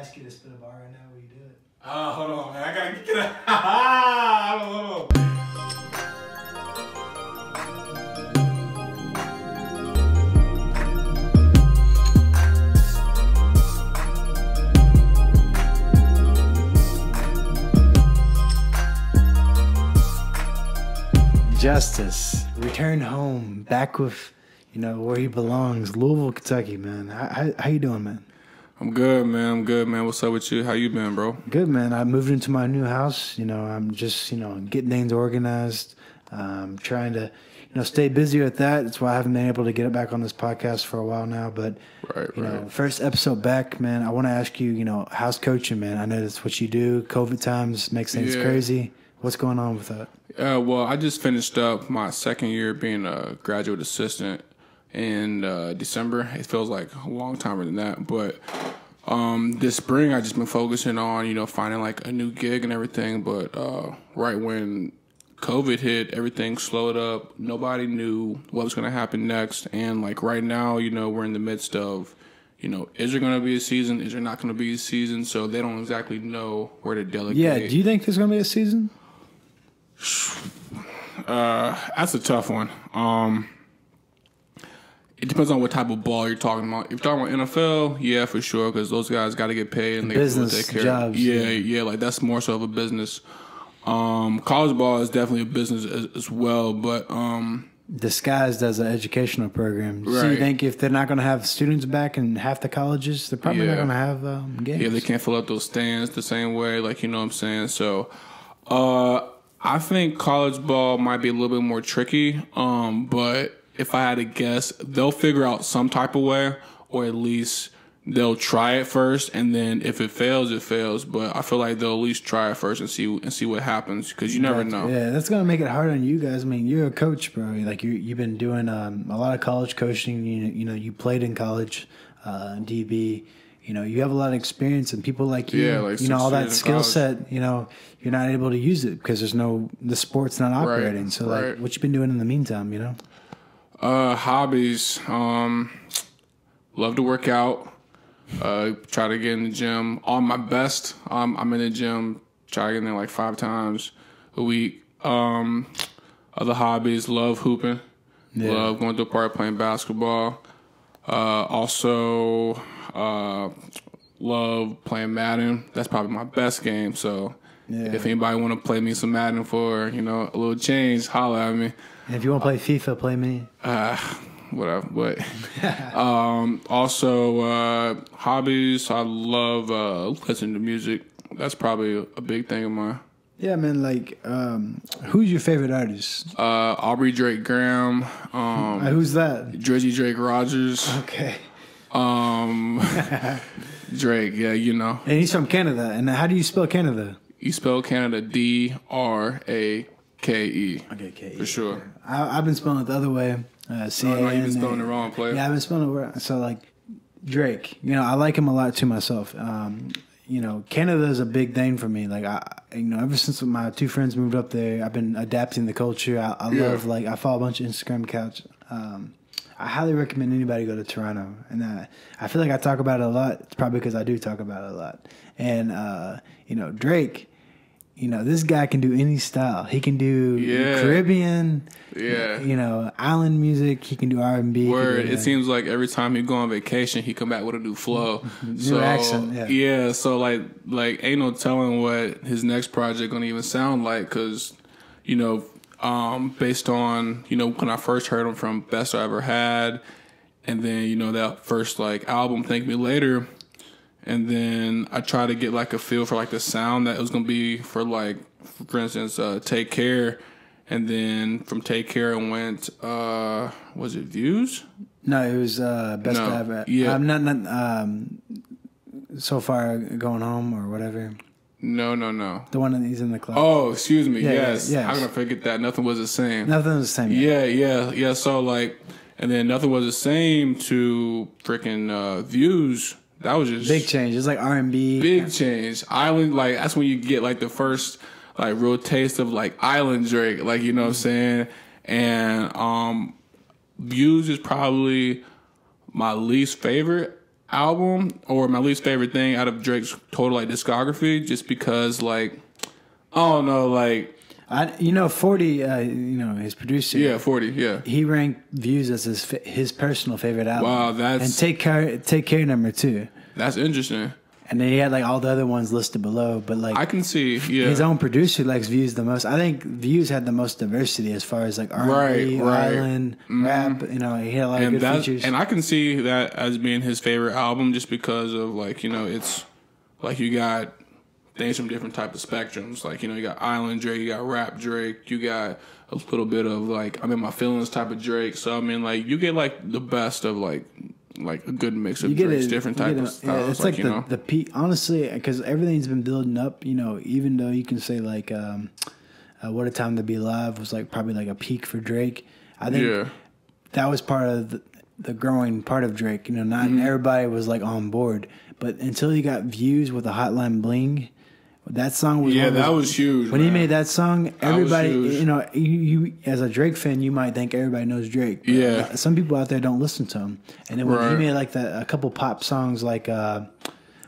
ask you to spit a bar right now. Will you do it? Oh, hold on, man. I gotta get it. hold on. Justice return home, back with, you know, where he belongs, Louisville, Kentucky, man. How, how, how you doing, man? I'm good, man. I'm good, man. What's up with you? How you been, bro? Good, man. I moved into my new house. You know, I'm just, you know, getting things organized. Um, trying to, you know, stay busy with that. That's why I haven't been able to get it back on this podcast for a while now. But, Right, you know, right. first episode back, man. I want to ask you, you know, how's coaching, man? I know that's what you do. COVID times makes things Yeah. crazy. What's going on with that? Uh, well, I just finished up my second year being a graduate assistant in uh, December. It feels like a long time than that, but um, this spring I just been focusing on you know finding like a new gig and everything. But uh, right when COVID hit, everything slowed up. Nobody knew what was going to happen next, and like right now, you know, we're in the midst of. You know, is there going to be a season? Is there not going to be a season? So they don't exactly know where to delegate. Yeah. Do you think there's going to be a season? That's a tough one. Um, it depends on what type of ball you're talking about. If you're talking about NFL, yeah, for sure, because those guys got to get paid and they Business take care. jobs, yeah, yeah. yeah, like that's more so of a business. Um, college ball is definitely a business as, as well, but um, disguised as an educational program. So you think if they're not going to have students back in half the colleges, they're probably not going to have um, games. yeah, they can't fill up those stands the same way, like you know what I'm saying. So, uh, I think college ball might be a little bit more tricky. Um, but if I had to guess, they'll figure out some type of way, or at least they'll try it first, and then if it fails, it fails. But I feel like they'll at least try it first and see and see what happens because you never know. Yeah, that's going to make it hard on you guys. I mean, you're a coach, bro. Like you, you've been doing um, a lot of college coaching. You, you know, you played in college, uh, DB. You know, you have a lot of experience, and people like you, Yeah, like you know, all that skill set. You know, you're not able to use it because there's no the sport's not operating. so, like, right. what you've been doing in the meantime? You know, Uh, hobbies. Um, love to work out. Uh, try to get in the gym. On my best, um, I'm in the gym. Try to get in there like five times a week. Um, other hobbies. Love hooping. Love going to a park playing basketball. Uh, also, uh, love playing Madden. That's probably my best game. So. Yeah. If anybody want to play me some Madden for you know a little change, holla at me if you want to play FIFA, play me. uh, whatever. But um, also uh, hobbies. I love uh, listening to music. That's probably a big thing of mine. Yeah, man. Like, um, who's your favorite artist? Uh, Aubrey Drake Graham, um, Uh, who's that? Drizzy Drake Rogers, Okay. um, Drake. Yeah, you know. And he's from Canada. And how do you spell Canada? You spell Canada D R A K E Okay, K. for sure. I, I've been spelling it the other way. Uh, C Oh, no, you've been spelling it wrong, player. Yeah, I've been spelling it wrong. So like Drake, you know, I like him a lot too myself. Um, you know, Canada is a big thing for me. Like I, you know, ever since my two friends moved up there, I've been adapting the culture. I, I Yeah. love like I follow a bunch of Instagram accounts. Um, I highly recommend anybody go to Toronto, and uh, I feel like I talk about it a lot. It's probably because I do talk about it a lot. And uh, you know, Drake, you know, this guy can do any style. He can do Yeah. Caribbean, Yeah. you know, island music. He can do R and B. Word. It seems like every time he go on vacation, he come back with a new flow. New accent, yeah. So like, like ain't no telling what his next project gonna even sound like, cause you know, um, based on you know when I first heard him from Best I Ever Had, and then you know that first like album, Thank Me Later. And then I try to get like a feel for like the sound that it was gonna be for like, for instance, uh, Take Care, and then from Take Care it went, uh, was it Views? No, it was uh, best No, I ever. yeah. I'm not not um, so far going home or whatever. No, no, no. The one that he's in the club. Oh, excuse me. Yeah, yes. yeah, yes. I'm gonna forget that. Nothing was the same. Nothing was the same. Yeah, yeah, yeah. So like, and then nothing was the same to freaking uh, views. That was just Big change. It's like R and B. big change. Island, like that's when you get like the first like real taste of like Island Drake, like you know what I'm saying. And um, views is probably my least favorite album or my least favorite thing out of Drake's total like discography, just because like I don't know, like I, you know, forty. Uh, you know, his producer. yeah, forty, yeah. He ranked Views as his his personal favorite album. Wow, that's- and take care take care number two. That's interesting. And then he had like all the other ones listed below, but like I can see, yeah. his own producer likes Views the most. I think Views had the most diversity as far as like R&B, Right, right. island, rap. You know, he had a lot of and good that features. and I can see that as being his favorite album just because of like you know it's like you got things from different type of spectrums like you know you got Island Drake you got rap Drake you got a little bit of like I'm in my feelings type of Drake so I mean like you get like the best of like like a good mix of Drake's it, different you type get of styles yeah, it's like, like, you the know the peak. Honestly, because everything's been building up. You know, even though you can say like, um, uh, "What a Time to Be Alive" was like probably like a peak for Drake. I think yeah that was part of the, the growing part of Drake. You know, not Mm-hmm. everybody was like on board, but until he got views with a Hotline Bling, that song was yeah that those- was huge when he made that song. Everybody, huge. you know, you, you as a Drake fan, you might think everybody knows Drake. Yeah. some people out there don't listen to him. And then when he made like that, a couple pop songs, like uh,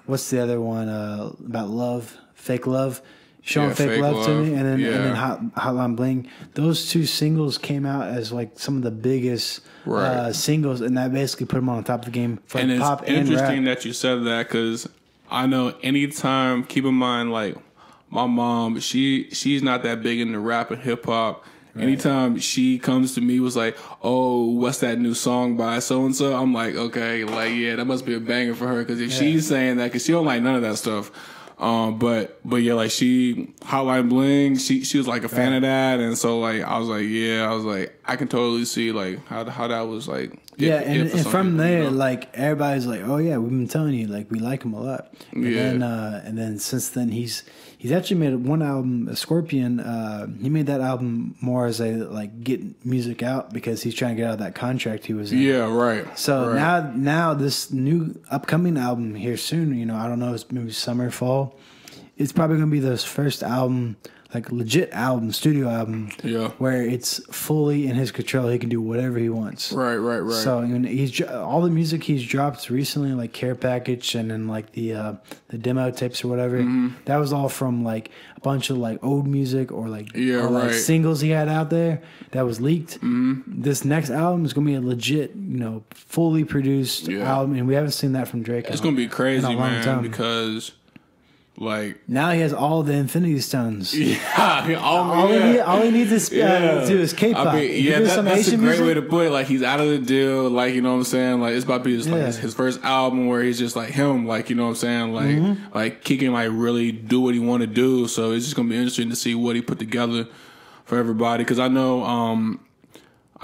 what's the other one uh, about love, fake love. Showing Yeah, fake, Fake love, to me, and then and then Yeah. Hot, Hotline Bling. Those two singles came out as like some of the biggest Right. uh, singles, and that basically put them on top of the game for and it's pop and interesting that you said that because I know anytime. Keep in mind, like my mom, she she's not that big into rap and hip hop. Anytime she comes to me, was like, "Oh, what's that new song by so and so?" I'm like, "Okay, like yeah, that must be a banger for her." Because if she's saying that, because she don't like none of that stuff. Um, but but yeah, like she Hotline Bling, she she was like a fan of that, and so like I was like, yeah, I was like, I can totally see like how how that was like. Yeah, and, and from you there, know? like everybody's like, "Oh yeah, we've been telling you, like we like him a lot." And Yeah. then, uh, and then since then, he's he's actually made one album, Scorpion. Uh, he made that album more as a like get music out because he's trying to get out of that contract he was in. Yeah, right. So right. now, now this new upcoming album here soon, you know, I don't know, it's maybe summer, fall. It's probably gonna be this first album, like legit album, studio album, Yeah. where it's fully in his control. He can do whatever he wants. Right, right, right. So he's all the music he's dropped recently, like Care Package, and then like the uh, the demo tapes or whatever. Mm-hmm. That was all from like a bunch of like old music or like Yeah, or, like, right. singles he had out there that was leaked. Mm-hmm. This next album is gonna be a legit, you know, fully produced Yeah. album, and we haven't seen that from Drake. it's gonna be crazy, in a long man, time. because like now he has all the Infinity Stones. yeah, All, he yeah. need, all he needs is uh, do is K-pop. I mean, yeah, that, that's Asian a great music, way to put it. Like he's out of the deal. Like you know what I'm saying. Like it's about to be his, like, his, his first album where he's just like him. Like you know what I'm saying. Like Mm-hmm. like he can like really do what he want to do. So it's just gonna be interesting to see what he put together for everybody. Because I know um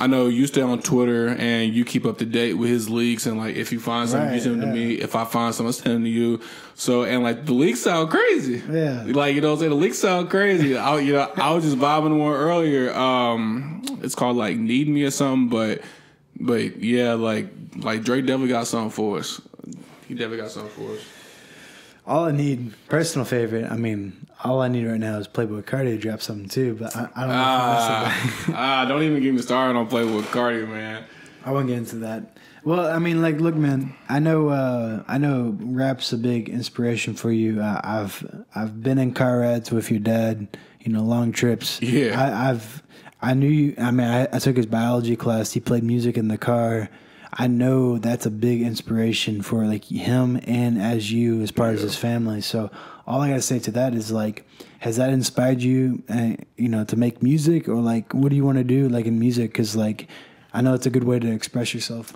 I know you stay on Twitter and you keep up to date with his leaks and like if you find something, you send them to me. If I find something, I send them to you. So and like the leaks sound crazy. Yeah. Like you know what I'm saying? The leaks sound crazy. I you know, I was just vibing one earlier. Um it's called like Need Me or something, but but yeah, like like Drake definitely got something for us. He definitely got something for us. All I need, personal favorite. I mean, all I need right now is Playboi Carti to drop something too. But I, I don't know. Ah, ah, don't even get me started on Playboi Carti, man. I won't get into that. Well, I mean, like, look, man. I know, uh, I know, rap's a big inspiration for you. Uh, I've, I've been in car rides with your dad. You know, long trips. Yeah. I, I've, I knew you. I mean, I, I took his biology class. He played music in the car. I know that's a big inspiration for like him and as you as part of his family. So all I gotta say to that is like, has that inspired you, uh, you know, to make music or like, what do you want to do like in music? Because like, I know it's a good way to express yourself.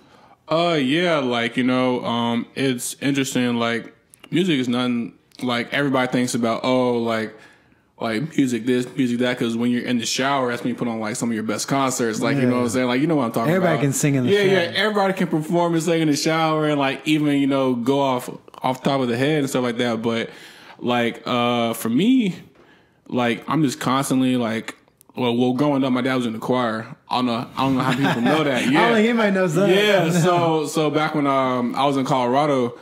Uh, yeah, like you know, um, it's interesting. Like music is nothing like everybody thinks about. Oh, like like music this, music that. Because when you're in the shower, that's when you put on like some of your best concerts. Like you know what I'm saying. Like you know what I'm talking Everybody about. Everybody can sing in the yeah, shower. yeah. Everybody can perform and sing in the shower, and like even you know go off off top of the head and stuff like that. But like uh, for me, like I'm just constantly like. Well, well, growing up, my dad was in the choir. I don't know. I don't know how people know that. Yeah, I don't think anybody knows that. yeah, so so back when um I was in Colorado,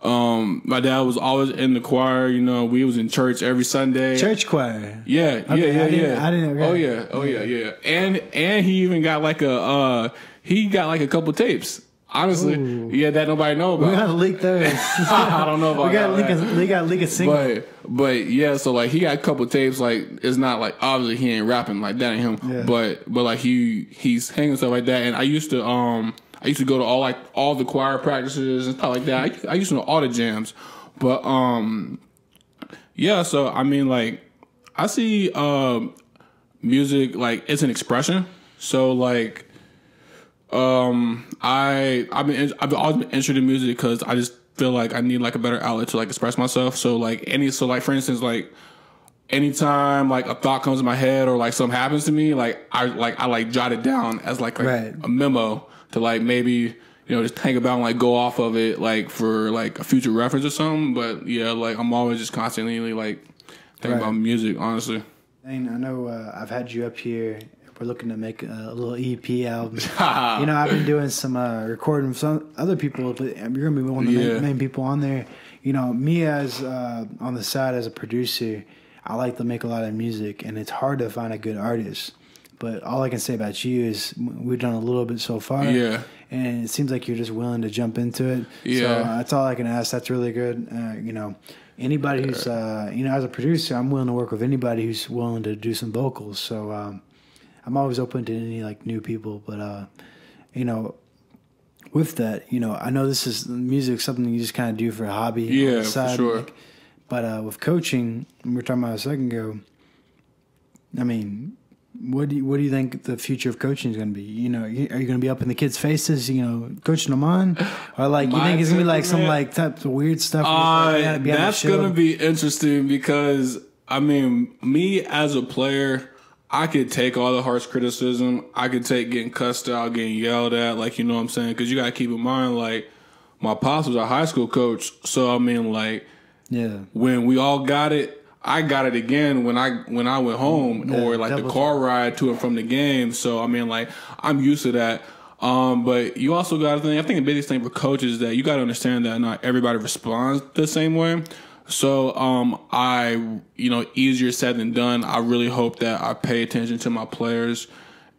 um my dad was always in the choir. You know, we was in church every Sunday. Church choir. Yeah, Okay, yeah, yeah, I didn't- yeah. I didn't- Oh yeah, oh yeah, yeah. And and he even got like a uh he got like a couple tapes. Honestly, Ooh. yeah, that nobody know about. We gotta leak those. I don't know about we gotta leak a, we gotta leak a single. But but yeah, so like he got a couple tapes. Like it's not like obviously he ain't rapping like that ain't him. Yeah. But but like he he's hanging stuff like that. And I used to um I used to go to all like all the choir practices and stuff like that. I, I used to know all the jams. But um yeah, so I mean like I see um music like it's an expression. So like um I I've been I've always been interested in music because I just feel like I need like a better outlet to like express myself. So like any so like for instance like anytime like a thought comes in my head or like something happens to me like I like I like jot it down as like, like Right. a memo to like maybe you know just think about and like go off of it like for like a future reference or something. But yeah, like I'm always just constantly like thinking Right. about music honestly. And I know uh, I've had you up here. We're looking to make a little EP album. you know, I've been doing some uh, recording with some other people, but you're gonna be one of the Yeah. main, main people on there. You know, me as uh, on the side as a producer, I like to make a lot of music, and it's hard to find a good artist. But all I can say about you is we've done a little bit so far. Yeah. And it seems like you're just willing to jump into it. So Yeah. uh, that's all I can ask. That's really good. Uh, you know, anybody who's, uh, you know, as a producer, I'm willing to work with anybody who's willing to do some vocals. So um, I'm always open to any like new people. But, uh, you know, with that, you know, I know this is music, something you just kind of do for a hobby. Yeah, side, sure. like- but uh, with coaching, we were talking about a second ago. I mean, what do you, what do you think the future of coaching is going to be? You know, are you going to be up in the kids' faces, you know, coaching them on, or like you think it's going to be like some like type of weird stuff? Uh, like, yeah, be on the that's gonna be interesting because I mean, me as a player, I could take all the harsh criticism. I could take getting cussed out, getting yelled at, like you know what I'm saying. Because you gotta keep in mind, like my pops was a high school coach, so I mean, like yeah, when we all got it. I got it again when I when I went home Yeah, or like the car ride to and from the game. So I mean, like I'm used to that. Um, but you also got to think. I think the biggest thing for coaches is that you got to understand that not everybody responds the same way. So um, I, you know, easier said than done. I really hope that I pay attention to my players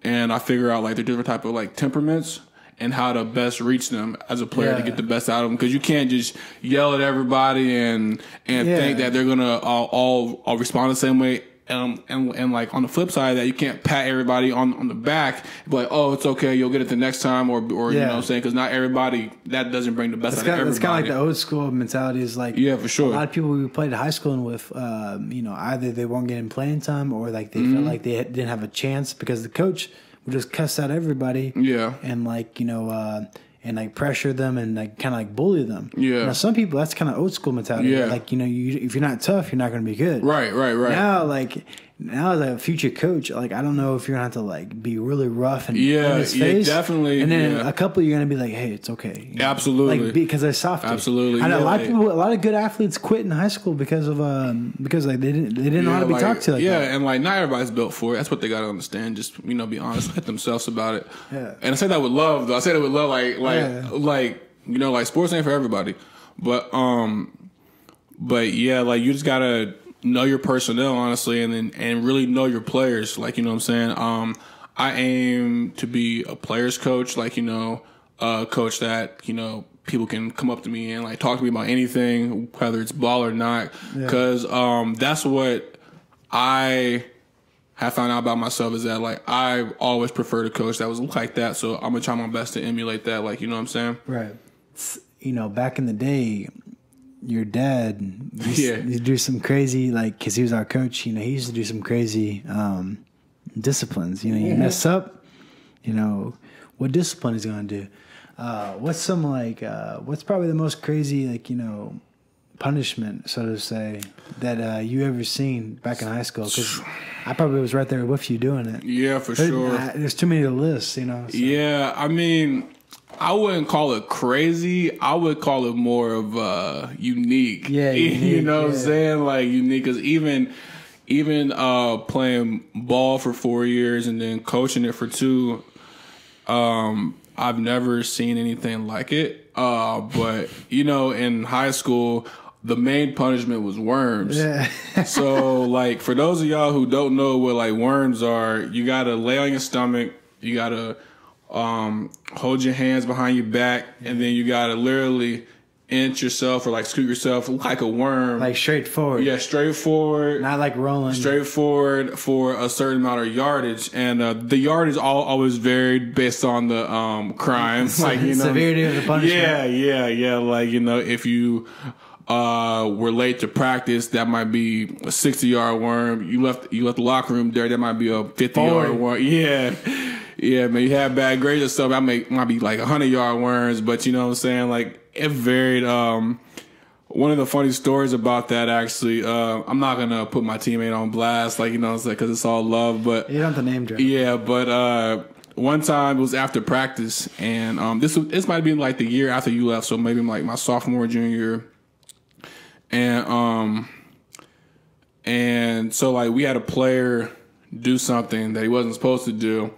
and I figure out like the different type of like temperaments and how to best reach them as a player to get the best out of them because you can't just yell at everybody and and Yeah. think that they're gonna all, all all respond the same way. Um, and and like on the flip side of that, you can't pat everybody on on the back, but like, oh, it's okay, you'll get it the next time, or or you know, what I'm saying because not everybody that doesn't bring the best It's out kind, of, everybody. it's kind of like the old school mentality. Is like Yeah, for sure. A lot of people we played high school and with, um, you know, either they won't get in playing time or like they Mm-hmm. felt like they didn't have a chance because the coach would just cuss out everybody. Yeah. and like you know, uh, and like pressure them and like kind of like bully them. Yeah. Now some people that's kind of old school mentality. Yeah. like you know, you if you're not tough, you're not going to be good. right, right, right. Now, like now as a future coach, like I don't know if you're gonna have to like be really rough and Yeah, his yeah, definitely, And then yeah. a couple, you're gonna be like, hey, it's okay. You know? Absolutely. like because they're softer. Absolutely, I know a yeah, lot of people, a lot of good athletes quit in high school because of um because like they didn't they didn't know how to be like, talked to like yeah, that. and like not everybody's built for it. That's what they got to understand. Just you know, be honest with themselves about it. Yeah. And I say that with love, though. I say that with love, like like Yeah. like you know, like sports ain't for everybody, but um, but yeah, like you just gotta know your personnel honestly, and then and really know your players. Like you know what I'm saying. Um, I aim to be a players coach, like you know, a coach that you know people can come up to me and like talk to me about anything, whether it's ball or not, because um, that's what I have found out about myself is that like I always preferred a coach that was like that. So I'm gonna try my best to emulate that. Like you know what I'm saying? Right. It's- you know, back in the day, your dad used, Yeah. to do some crazy like because he was our coach. You know, he used to do some crazy um, disciplines. You know, you mess up. You know, what discipline is going to do? Uh, what's some like? Uh, what's probably the most crazy like you know punishment, so to say, that uh, you ever seen back in high school? Because I probably was right there with you doing it. Yeah, for There- sure. I- there's too many to list. You know. so- Yeah, I mean, I wouldn't call it crazy. I would call it more of uh unique. Yeah, unique, you know what I'm saying? Like unique, because even even uh playing ball for four years and then coaching it for two, um, I've never seen anything like it. Uh, but you know, in high school. The main punishment was worms. Yeah. so like for those of y'all who don't know what like worms are, you gotta lay on your stomach. You gotta um, hold your hands behind your back, and then you gotta literally inch yourself or like scoot yourself like a worm. Like straightforward. yeah, straight forward. Not like rolling. straight forward for a certain amount of yardage, and uh, the yardage all always varied based on the um, crime, like you know, Severity of the punishment. Yeah, yeah, yeah. Like you know, if you uh, were late to practice, that might be a sixty-yard worm. You left you left the locker room there, that might be a fifty-yard worm. Yeah, yeah, man. You have bad grades or stuff. I may might be like hundred-yard worms, but you know what I'm saying? Like it varied. Um, one of the funny stories about that, actually, uh, I'm not gonna put my teammate on blast, like you know, what I'm saying, because it's all love. But You don't have to name drop. yeah, but uh, one time it was after practice, and um, this was, this might have been like the year after you left, so maybe like my sophomore, junior year, and um, and so like we had a player do something that he wasn't supposed to do,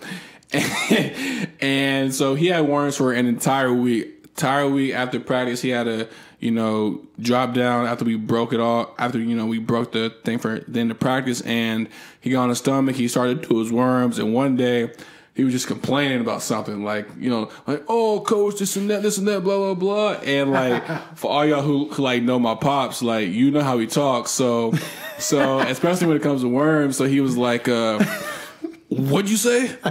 and so he had warrants for an entire week. Entire week after practice, he had to, you know, drop down after we broke it all. After you know we broke the thing for then the practice, and he got on his stomach. He started to his worms, and one day he was just complaining about something, like you know, like oh, coach, this and that, this and that, blah blah blah, and like for all y'all who, who like know my pops, like you know how he talks, so so especially when it comes to worms, so he was like. uh What'd you say?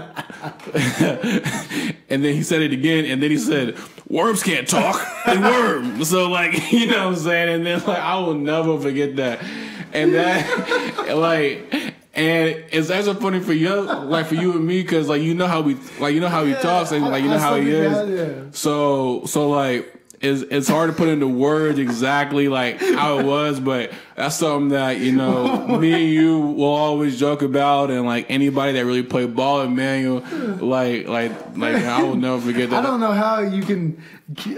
and then he said it again, and then he said, "Worms can't talk. They worm." So like, you know what I'm saying? And then like, I will never forget that. And that, like, and it's actually funny for you, like for you and me, because like you know how we, like you know how he talks, and like you know I how he is. yeah. So so like. It's, it's hard to put into words exactly like how it was, but that's something that you know me and you will always joke about, and like anybody that really played ball at Manual, like like like I will never forget that. I don't know how you can,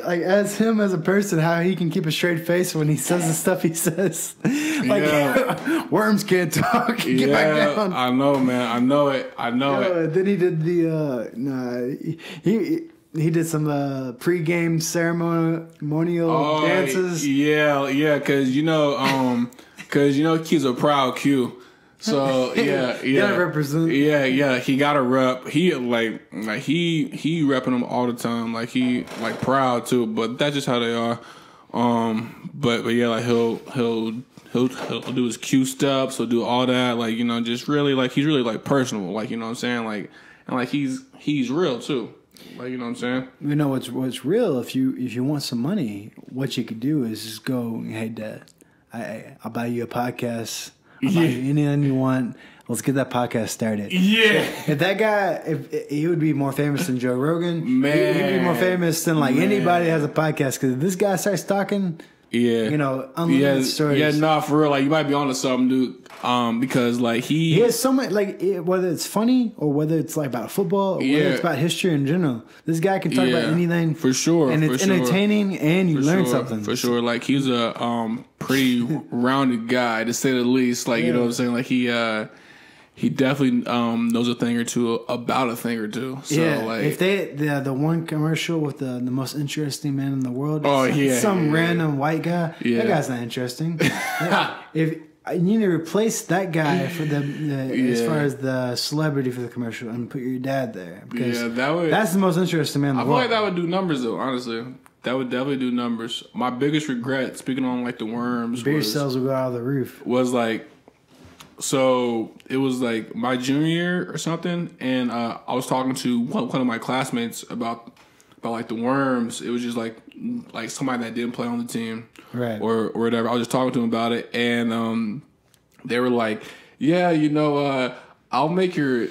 like, as him as a person, how he can keep a straight face when he says the stuff he says. Like, Yeah. worms can't talk. Get back yeah, down. I know, man. I know it. I know it. Then he did the uh nah he he, he did some uh pre-game ceremonial Oh, dances. Yeah, yeah, because you know, um, because you know, he's a proud Q. So yeah, yeah, represent. Yeah, yeah, he got a rep. He like, like he he repping them all the time. Like he like proud too. But that's just how they are. Um, but but yeah, like he'll he'll he'll he'll do his Q steps. He'll do all that. Like you know, just really like he's really like personable. Like you know what I'm saying. Like and like he's he's real too. Like you know what I'm saying. You know what's what's real? If you if you want some money, what you could do is just go. Hey, Dad, I I'll buy you a podcast. I'll buy you anything you want. Let's get that podcast started. Yeah. If that guy, if, if he would be more famous than Joe Rogan, he- he'd be more famous than like Man. anybody that has a podcast. Because if this guy starts talking, Yeah, You know, unlimited yeah, stories. Yeah, nah, for real. Like you might be onto something, dude. Um, because like he, he has so much like it, whether it's funny or whether it's like about football or whether it's about history in general. This guy can talk about anything for sure, and it's sure. entertaining and you for learn sure, something for sure. Like he's a um pretty rounded guy to say the least. Like you know what I'm saying. Like he uh he definitely um knows a thing or two about a thing or two. So yeah, like if they the the one commercial with the the most interesting man in the world, Oh, some, yeah, some yeah, random white guy, Yeah. that guy's not interesting. if you need to replace that guy for the, the as far as the celebrity for the commercial and put your dad there because yeah, that would. that's the most interesting man in I feel world. like that would do numbers though. Honestly, that would definitely do numbers. My biggest regret, speaking on like the worms, Beer was, sales will go out of the roof. was like so it was like my junior year or something and uh, i was talking to one, one of my classmates about about like the worms. It was just like like somebody that didn't play on the team Right. or or whatever. I was just talking to him about it and um they were like yeah you know uh i'll make your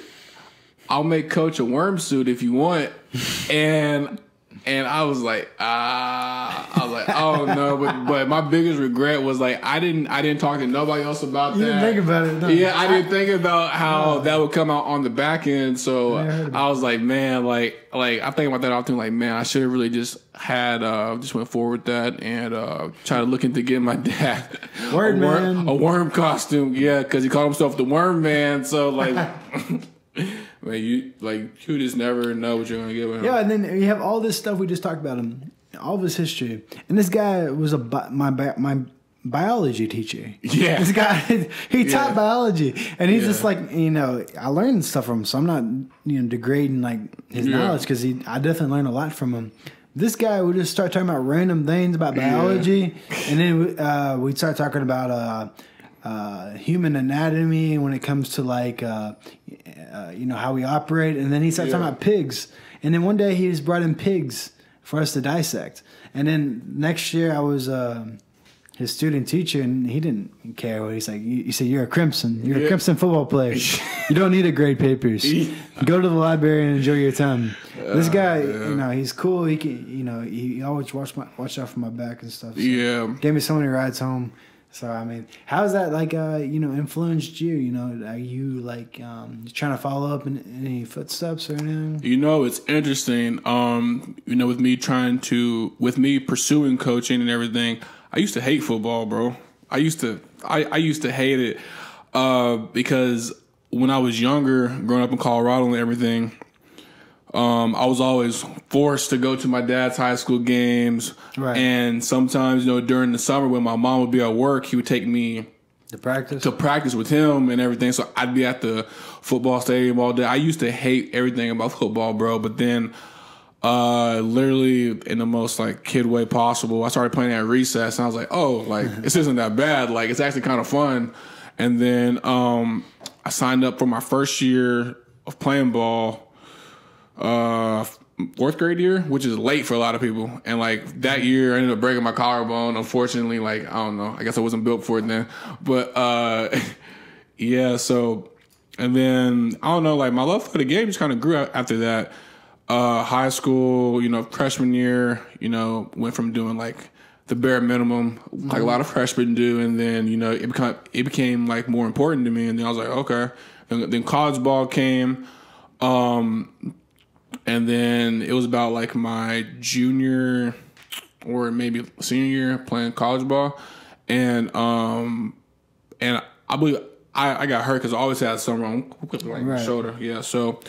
i'll make coach a worm suit if you want. And and I was like, ah, I was like, oh no, but but my biggest regret was like I didn't I didn't talk to nobody else about that. You that. didn't think about it, no. Yeah, I didn't think about how that would come out on the back end. So I was like, man, like like I think about that often. Like, man, I should have really just had uh just went forward with that and uh try to look into getting my dad Word a worm, a worm costume. Yeah, because he called himself the Worm Man. So like. Man, you like you just never know what you're gonna get with him. Yeah, and then you have all this stuff we just talked about him, all of his history, and this guy was a bi- my my biology teacher. Yeah. This guy, he taught Yeah. biology. And he's Yeah. just like, you know, I learned stuff from him. So I'm not, you know, degrading like his Yeah. knowledge because he, I definitely learned a lot from him. This guy would just start talking about random things about biology. And then uh, we'd start talking about uh, uh, human anatomy when it comes to like, uh, uh, you know, how we operate. And then he started talking about pigs. And then one day he just brought in pigs for us to dissect. And then next year I was um his student teacher, and he didn't care. He's like, "You, you said you're a Crimson. You're a Crimson football player. you don't need to grade papers. Go to the library and enjoy your time." this guy, yeah. you know, he's cool. He can, you know, he always watch my watch out for my back and stuff. So Yeah. gave me so many rides home. So I mean, how's that like? Uh, you know, influenced you? You know, are you like um, trying to follow up in any footsteps or anything? You know, it's interesting. Um, you know, with me trying to, with me pursuing coaching and everything, I used to hate football, bro. I used to, I, I used to hate it uh, because when I was younger, growing up in Colorado and everything, um, I was always forced to go to my dad's high school games, Right. and sometimes, you know, during the summer when my mom would be at work, he would take me The practice. to practice with him and everything. So I'd be at the football stadium all day. I used to hate everything about football, bro. But then, uh, literally in the most like kid way possible, I started playing at recess, and I was like, oh, like this isn't that bad. Like it's actually kind of fun. And then um, I signed up for my first year of playing ball uh fourth grade year, which is late for a lot of people. And like that year I ended up breaking my collarbone. Unfortunately, like I don't know. I guess I wasn't built for it then. But uh yeah, so and then I don't know, like my love for the game just kind of grew after that. Uh high school, you know, freshman year, you know, went from doing like the bare minimum, like a lot of freshmen do, and then you know it became it became like more important to me, and then I was like, okay. And then college ball came, um, and then it was about like my junior or maybe senior year playing college ball, and um, and I believe I, I got hurt because I always had something wrong with like my shoulder. Yeah, so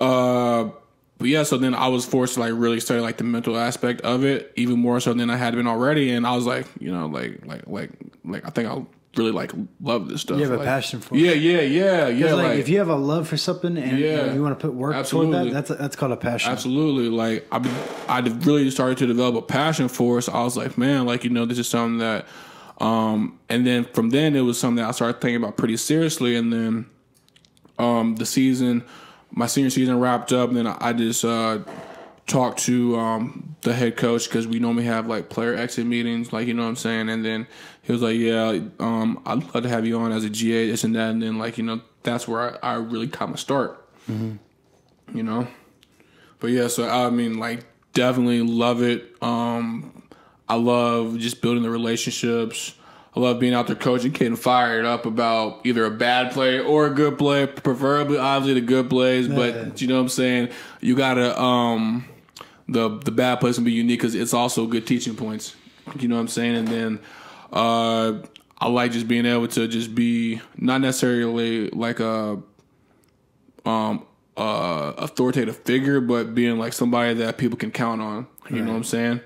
uh, but yeah, so then I was forced to like really study like the mental aspect of it even more so than I had been already, and I was like, you know, like like like like I think I really like love this stuff. You have a passion for it. Yeah, yeah, yeah, yeah. Like, like- if you have a love for something and you, know, you want to put work toward Absolutely. that, that's that's called a passion. Absolutely. Like I, I really started to develop a passion for it. So I was like, man, like you know, this is something that. Um, and then from then it was something that I started thinking about pretty seriously. And then, um, the season, my senior season wrapped up. And then I just uh, talked to um, the head coach because we normally have like player exit meetings, like you know what I'm saying. And then he was like, yeah, um, I'd love to have you on as a GA, this and that. And then like you know, that's where I, I really kind of start. You know. But yeah, so I mean, like, definitely love it. Um, I love just building the relationships. I love being out there coaching, getting fired up about either a bad play or a good play, preferably obviously the good plays. Yeah. But you know what I'm saying? You gotta um, the the bad plays can be unique because it's also good teaching points. You know what I'm saying? And then uh, I like just being able to just be not necessarily like a um uh authoritative figure, but being like somebody that people can count on. You know what I'm saying?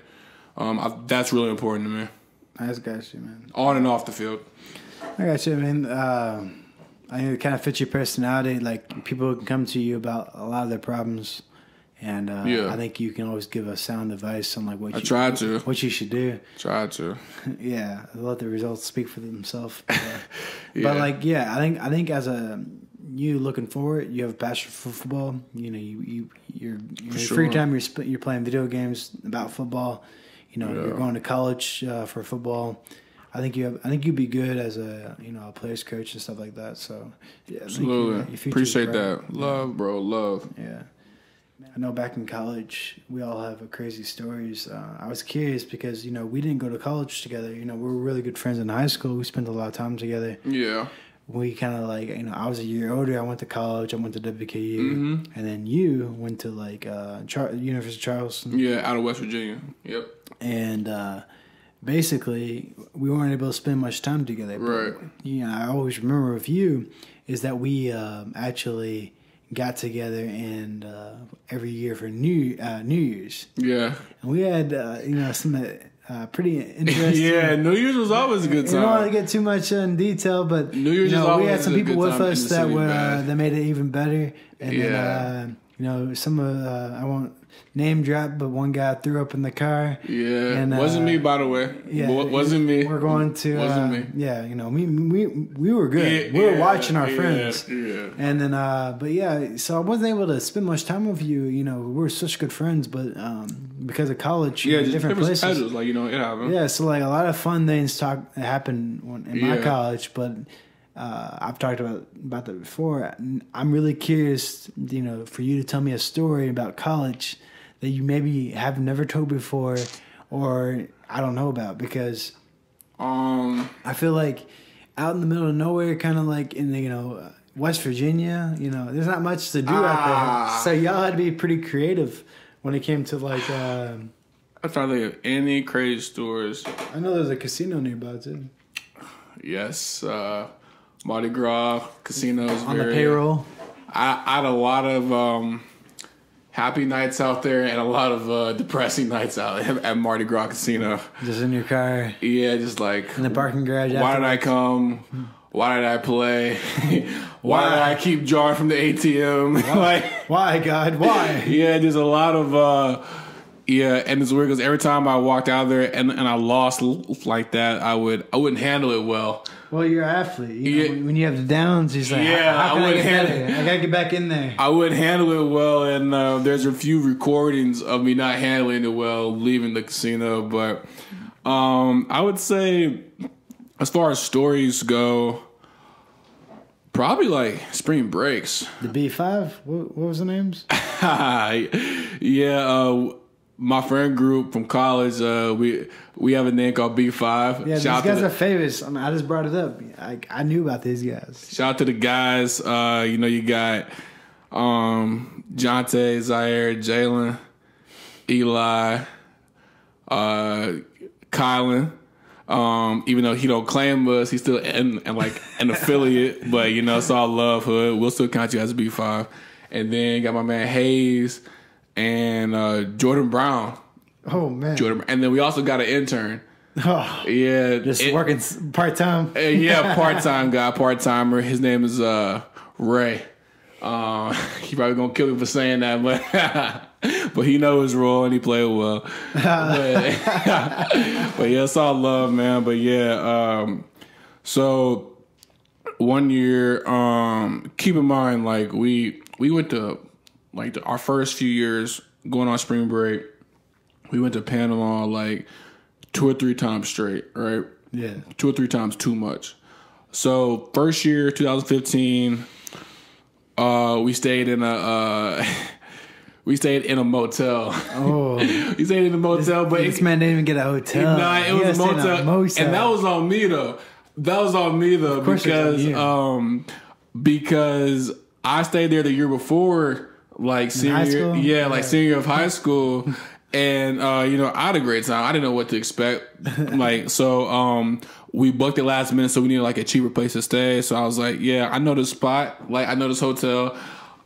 Um, I, that's really important to me, I just got you, man. on and off the field. I got you, man. Uh, I think it kind of fits your personality. Like people can come to you about a lot of their problems, and uh, Yeah. I think you can always give a sound advice on like what I you tried to, what you should do. try to. yeah, let the results speak for themselves. But, uh, Yeah. but like, yeah, I think I think as a you looking forward, you have a passion for football. You know, you you you're, your sure. free time you're sp- you're playing video games about football. You know, Yeah. you're going to college uh, for football. I think you have. I think you'd be good as a you know a players coach and stuff like that. So yeah, Absolutely, appreciate that. Love, bro, love. Yeah. I know back in college, we all have crazy stories. Uh, I was curious because, you know, we didn't go to college together. You know, we were really good friends in high school. We spent a lot of time together. Yeah, We kind of like, you know, I was a year older. I went to college. I went to WKU. Mhm. And then you went to like uh, Char- University of Charleston. yeah, out of West Virginia. Yep. And uh, basically, we weren't able to spend much time together. But, Right. You know, I always remember with you is that we um, actually got together and uh, every year for New uh, New Year's. Yeah, And we had, uh, you know, some uh, uh, pretty interesting. yeah, New Year's was always a good You don't want to get too much in detail, but New Year's you know, we had some people with us that were uh, that made it even better. And then, Yeah. uh, you know, some of uh, I won't name drop, but one guy threw up in the car. Yeah, And, wasn't uh, me by the way. Yeah, Wa- wasn't me. We're going to. Wasn't uh, me. Yeah, you know, we we we were good. Yeah, we were yeah, watching our yeah, friends. Yeah. And then, uh, but yeah, so I wasn't able to spend much time with you. You know, we were such good friends, but um, because of college, Yeah, different different places. schedules, like you know, it happened. Yeah, so like a lot of fun things talk happen in my college, but uh, I've talked about about that before. I'm really curious, you know, for you to tell me a story about college that you maybe have never told before, or I don't know about because Um, I feel like out in the middle of nowhere, kind of like in the, you know uh, West Virginia, you know, there's not much to do out Ah. there. So y'all had to be pretty creative when it came to like. Um, I'm trying to think of any crazy stories. I know there's a casino nearby too. Yes, uh, Mardi Gras casinos On the payroll. I, I had a lot of um, happy nights out there and a lot of uh, depressing nights out at Mardi Gras Casino. Just in your car Yeah, just like in the parking garage. why did I come? Why did I play? why did I keep drawing from the ATM? like, Why God? Why? yeah, there's a lot of uh, yeah, and it's weird because every time I walked out there and, and I lost like that, I would I wouldn't handle it well. Well, you're an athlete. You know, Yeah. when- when you have the downs, he's like, Yeah, how, how I can I, wouldn't get handle- better? I gotta get back in there. I wouldn't handle it well, and uh, there's a few recordings of me not handling it well, leaving the casino. But um, I would say, as far as stories go, probably like spring breaks. The B5. What, what was the names? yeah, uh, my friend group from college, uh, we we have a name called B5. Yeah, these Shout out guys to are famous. I, mean, I just brought it up. I, I knew about these guys. shout out to the guys. Uh, you know, you got um, Jonte, Zaire, Jalen, Eli, uh, Kylan. Um, even though he don't claim us, he's still in, in like an affiliate. But you know, it's all love hood. We'll still count you as a B five. And then got my man Hayes and uh, Jordan Brown. Oh man, Jordan, and then we also got an intern. Oh, Yeah, just it- working part time. uh, yeah, part time guy, part timer. His name is uh, Ray. Uh, he probably gonna kill me for saying that, but but he knows his role and he played well. but, but yeah, it's all love, man. But yeah, um, so one year, um, keep in mind, like we we went to like the, our first few years going on spring break. We went to Panama like two or three times straight, right? Yeah. two or three times too much. So first year, 2015, uh, we stayed in a uh, we stayed in a motel. Oh, we stayed in a motel, but this it, man didn't even get a hotel. nah, it He was a stay in motel, motel. and that was on me though. That was on me though course it on because um because I stayed there the year before, like senior, yeah, like senior of high school. And uh, you know, I had a great time. I didn't know what to expect. like, so um, we booked it last minute, so we needed like a cheaper place to stay. So I was like, yeah, I know this spot. Like, I know this hotel.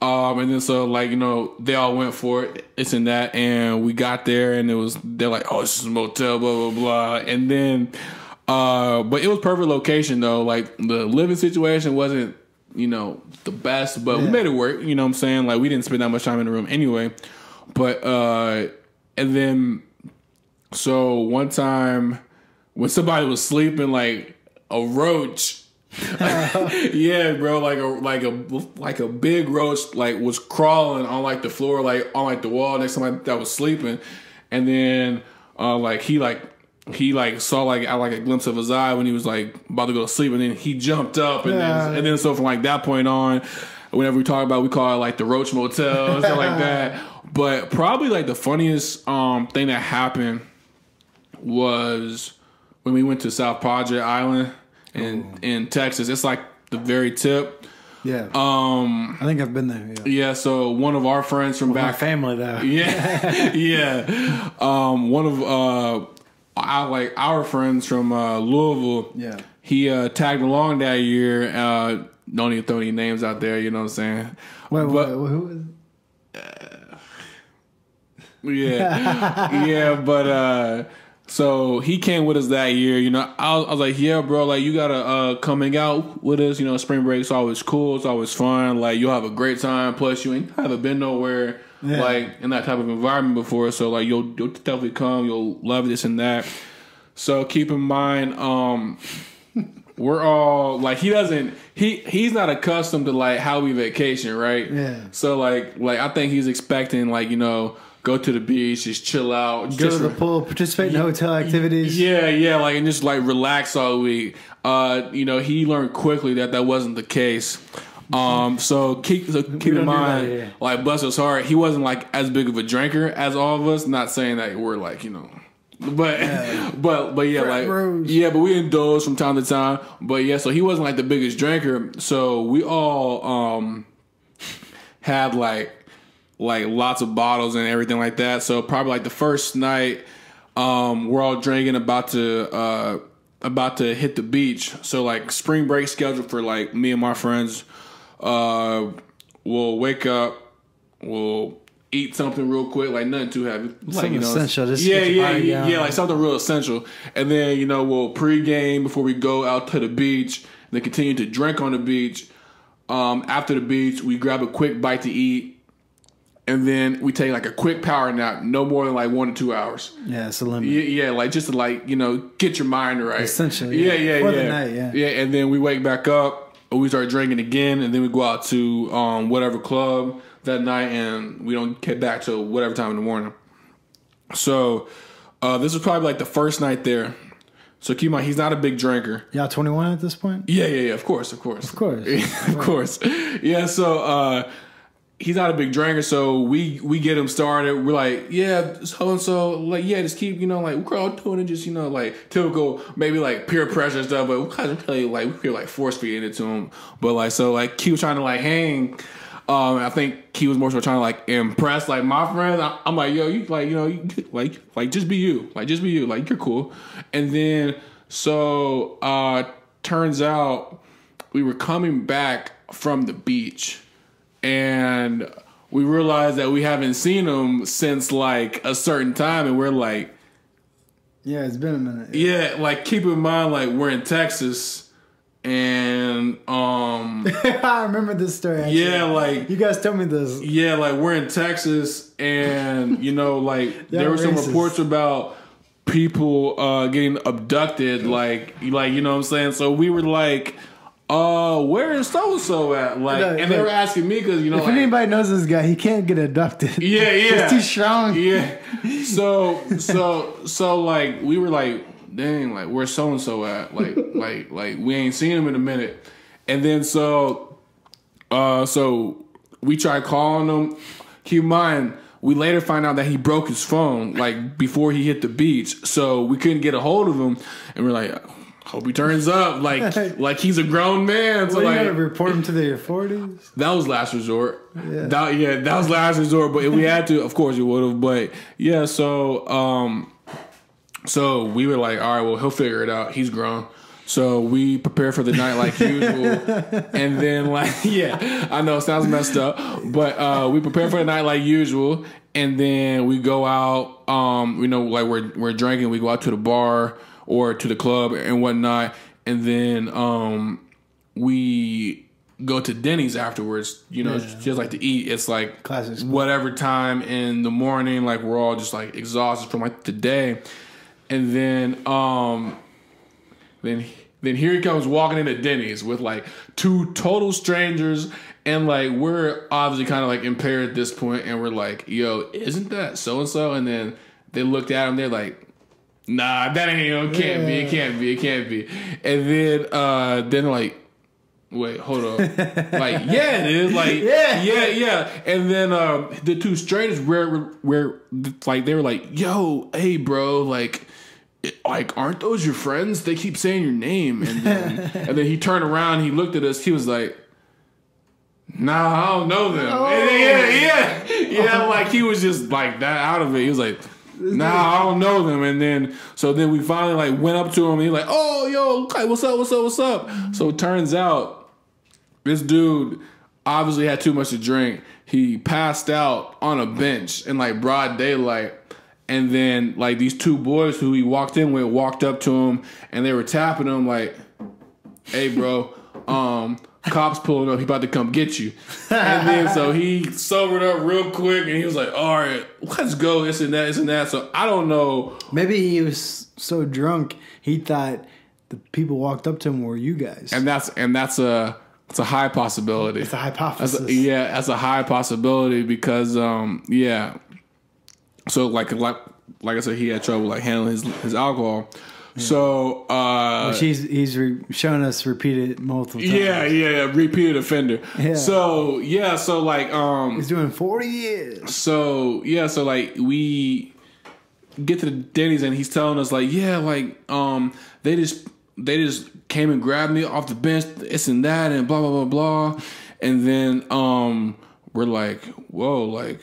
Um, and then so like you know they all went for it, it's in that, and we got there, and it was they're like, oh, this is a motel, blah blah blah, and then, uh, but it was perfect location though. Like the living situation wasn't you know the best, but we made it work. You know what I'm saying? Like we didn't spend that much time in the room anyway, but uh, and then so one time when somebody was sleeping like a roach. yeah, bro, like a like a like a big roach like was crawling on like the floor, like on like the wall next to somebody that was sleeping, and then uh like he like he like saw like I like a glimpse of his eye when he was like about to go to sleep, and then he jumped up, and Yeah. then and then so from like that point on, whenever we talk about, we call it like the Roach Motel and stuff like that. But probably like the funniest um thing that happened was when we went to South Padre Island in in Texas. It's like the very tip. yeah. Um, I think I've been there. Yeah. yeah. So one of our friends from My back, family though. yeah, yeah. Um, one of uh, our like our friends from uh, Louisville. Yeah. He uh, tagged along that year. Uh, don't even throw any names out there. You know what I'm saying? Wait, But- wait, wait, who was? Yeah, yeah, but uh, so he came with us that year. You know, I was, I was like, yeah, bro, like you gotta uh, come hang out with us. You know, spring break's always cool. It's always fun. Like you'll have a great time. Plus, you ain't haven't been nowhere Yeah. like in that type of environment before. So like you'll, you'll definitely come. You'll love this and that. So keep in mind, um, we're all like he doesn't he he's not accustomed to like how we vacation, right? Yeah. So like like I think he's expecting like you know go to the beach, just chill out, Go just to the pool, participate in hotel activities. yeah, yeah, like and just like relax all week. Uh, you know, he learned quickly that that wasn't the case. Um, so keep so keep in do that mind, like bless his heart, he wasn't like as big of a drinker as all of us. Not saying that we're like you know, but but but yeah, Frat like bros. yeah, but we indulge from time to time. But yeah, so he wasn't like the biggest drinker. So we all um had like like lots of bottles and everything like that. So probably like the first night, um, we're all drinking, about to uh, about to hit the beach. So like spring break schedule for like me and my friends. Uh, we'll wake up, we'll eat something real quick, like nothing too heavy, like Something essential, just yeah, yeah, yeah, yeah, like something real essential. And then you know we'll pregame before we go out to the beach. And then continue to drink on the beach. Um, after the beach, we grab a quick bite to eat, and then we take like a quick power nap, no more than like one to two hours. Yeah, it's a limit. Yeah, yeah, like just to like you know get your mind right. Essentially, yeah, yeah. yeah, For yeah. the night, yeah. yeah. And then we wake back up, we start drinking again, and then we go out to um, whatever club that night, and we don't get back till whatever time in the morning. So uh, this was probably like the first night there. So keep in mind, he's not a big drinker. Y'all 21 at this point? Yeah, yeah, yeah. Of course, of course, of course. of course. Yeah. So uh, he's not a big drinker, so we we get him started. We're like, yeah, so and so, like, yeah, just keep, you know, like we're all doing it, just you know, like typical, maybe like peer pressure and stuff. But we kind of really like we feel like force feeding it to him. But like, so like, he was trying to like hang. Um, I think he was more so trying to like impress like my friends. I, I'm like, yo, you like, you know, you, like, like just be you, like just be you, like you're cool. And then so uh, turns out we were coming back from the beach, and we realized that we haven't seen him since like a certain time, and we're like, Yeah, it's been a minute. yeah, like keep in mind, like we're in Texas, and um. I remember this story. Actually. Yeah, like You guys told me this. yeah, like we're in Texas, and you know, like there were some racist. reports about people uh, getting abducted, like like you know what I'm saying. So we were like, uh, where is so and so at? Like, No, and they were asking me because you know, If like, anybody knows this guy, he can't get abducted. yeah, yeah, He's too strong. yeah. So so so like we were like, dang, like where's so and so at? Like like like we ain't seen him in a minute. And then so uh so we tried calling him. Keep in mind, we later find out that he broke his phone like before he hit the beach. So we couldn't get a hold of him. And we're like, hope he turns up. Like like he's a grown man. So Well, you like gotta report him to the authorities. that was last resort. Yeah. That, yeah, that was last resort. But if we had to, of course you would have. But yeah, so um, so we were like, all right, well he'll figure it out. He's grown. So we prepare for the night like usual, and then like yeah, I know it sounds messed up, but uh, we prepare for the night like usual, and then we go out. Um, you know, like we're we're drinking. We go out to the bar or to the club and whatnot, and then um, we go to Denny's afterwards, you know, just like to eat. It's like Classic whatever time in the morning, like we're all just like exhausted from like the day. And then um then then here he comes walking into Denny's with like two total strangers and like we're obviously kind of like impaired at this point and we're like, yo, isn't that so and so? And then they looked at him, they're like, Nah, that ain't. It can't be. It can't be. It can't be. And then uh then like wait, hold on. like, yeah, it is. Like, Yeah. yeah, yeah. And then uh, the two strangers were, were like, they were like, yo, hey, bro, like, like, aren't those your friends? They keep saying your name. And then, and then he turned around, he looked at us, he was like, Nah, I don't know them. Then, yeah, yeah, yeah. Like he was just like that out of it. He was like, Nah, I don't know them. And then so then we finally like went up to him. And like, Oh, yo, what's up? What's up? What's up? So it turns out this dude obviously had too much to drink. He passed out on a bench in like broad daylight. and then like these two boys who he walked in with walked up to him, and they were tapping him like, "Hey, bro, um." Cops pulling up, he about to come get you. And then so he sobered up real quick and he was like, All right, let's go, this and that, this and that. So I don't know. Maybe he was so drunk he thought the people walked up to him were you guys. And that's and that's a it's a high possibility. it's a That's hypothesis. a, yeah, that's a high possibility because um yeah. So like like like I said, he had trouble like handling his his alcohol. So uh Which he's he's re- shown us repeated multiple times. yeah, yeah, yeah, repeated offender. Yeah. So yeah, so like um He's doing 40 years. so yeah, so like we get to the Denny's and he's telling us like, yeah, like um they just they just came and grabbed me off the bench, this and that, and blah blah blah blah, and then um we're like, whoa, like.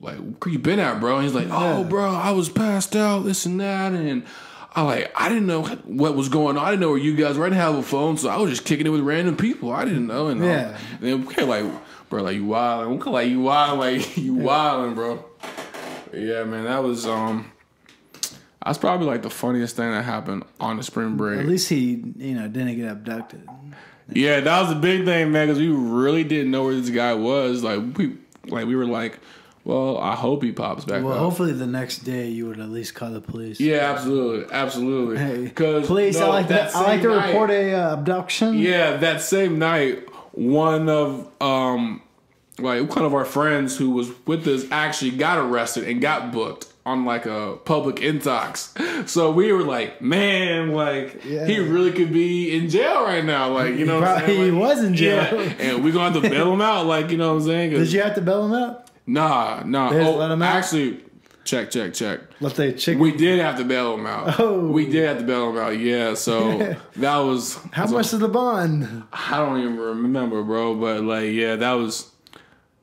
Like where you been at, bro? And he's like, "Oh, bro, I was passed out, this and that, and I like I didn't know what was going on. I didn't know where you guys were. I didn't have a phone, so I was just kicking it with random people. I didn't know. And Yeah. um, then we like, bro, like you wilding. We like you wilding, like you wilding, bro. Yeah, man, that was um, that's probably like the funniest thing that happened on the spring break. At least he, you know, didn't get abducted. Yeah, that was a big thing, man, because we really didn't know where this guy was. Like we, like we were like, well, I hope he pops back Well, up. hopefully the next day you would at least call the police. Yeah, absolutely, absolutely. Hey, Because police, I like that. I like to report a uh, abduction. Yeah, that same night, one of um, like one of our friends who was with us actually got arrested and got booked on like a public intox. So we were like, man, like Yeah. he really could be in jail right now. Like you know, what I'm Probably saying? he was in jail. yeah, and we're gonna have to bail him out. Like you know what I'm saying? Did you have to bail him out? Nah, nah. They Oh, let him out? actually, check, check, check. Let the chick. We did have to bail him out. Oh. We did have to bail him out. Yeah. So that was How so- much is the bond? I don't even remember, bro. But like, yeah, that was.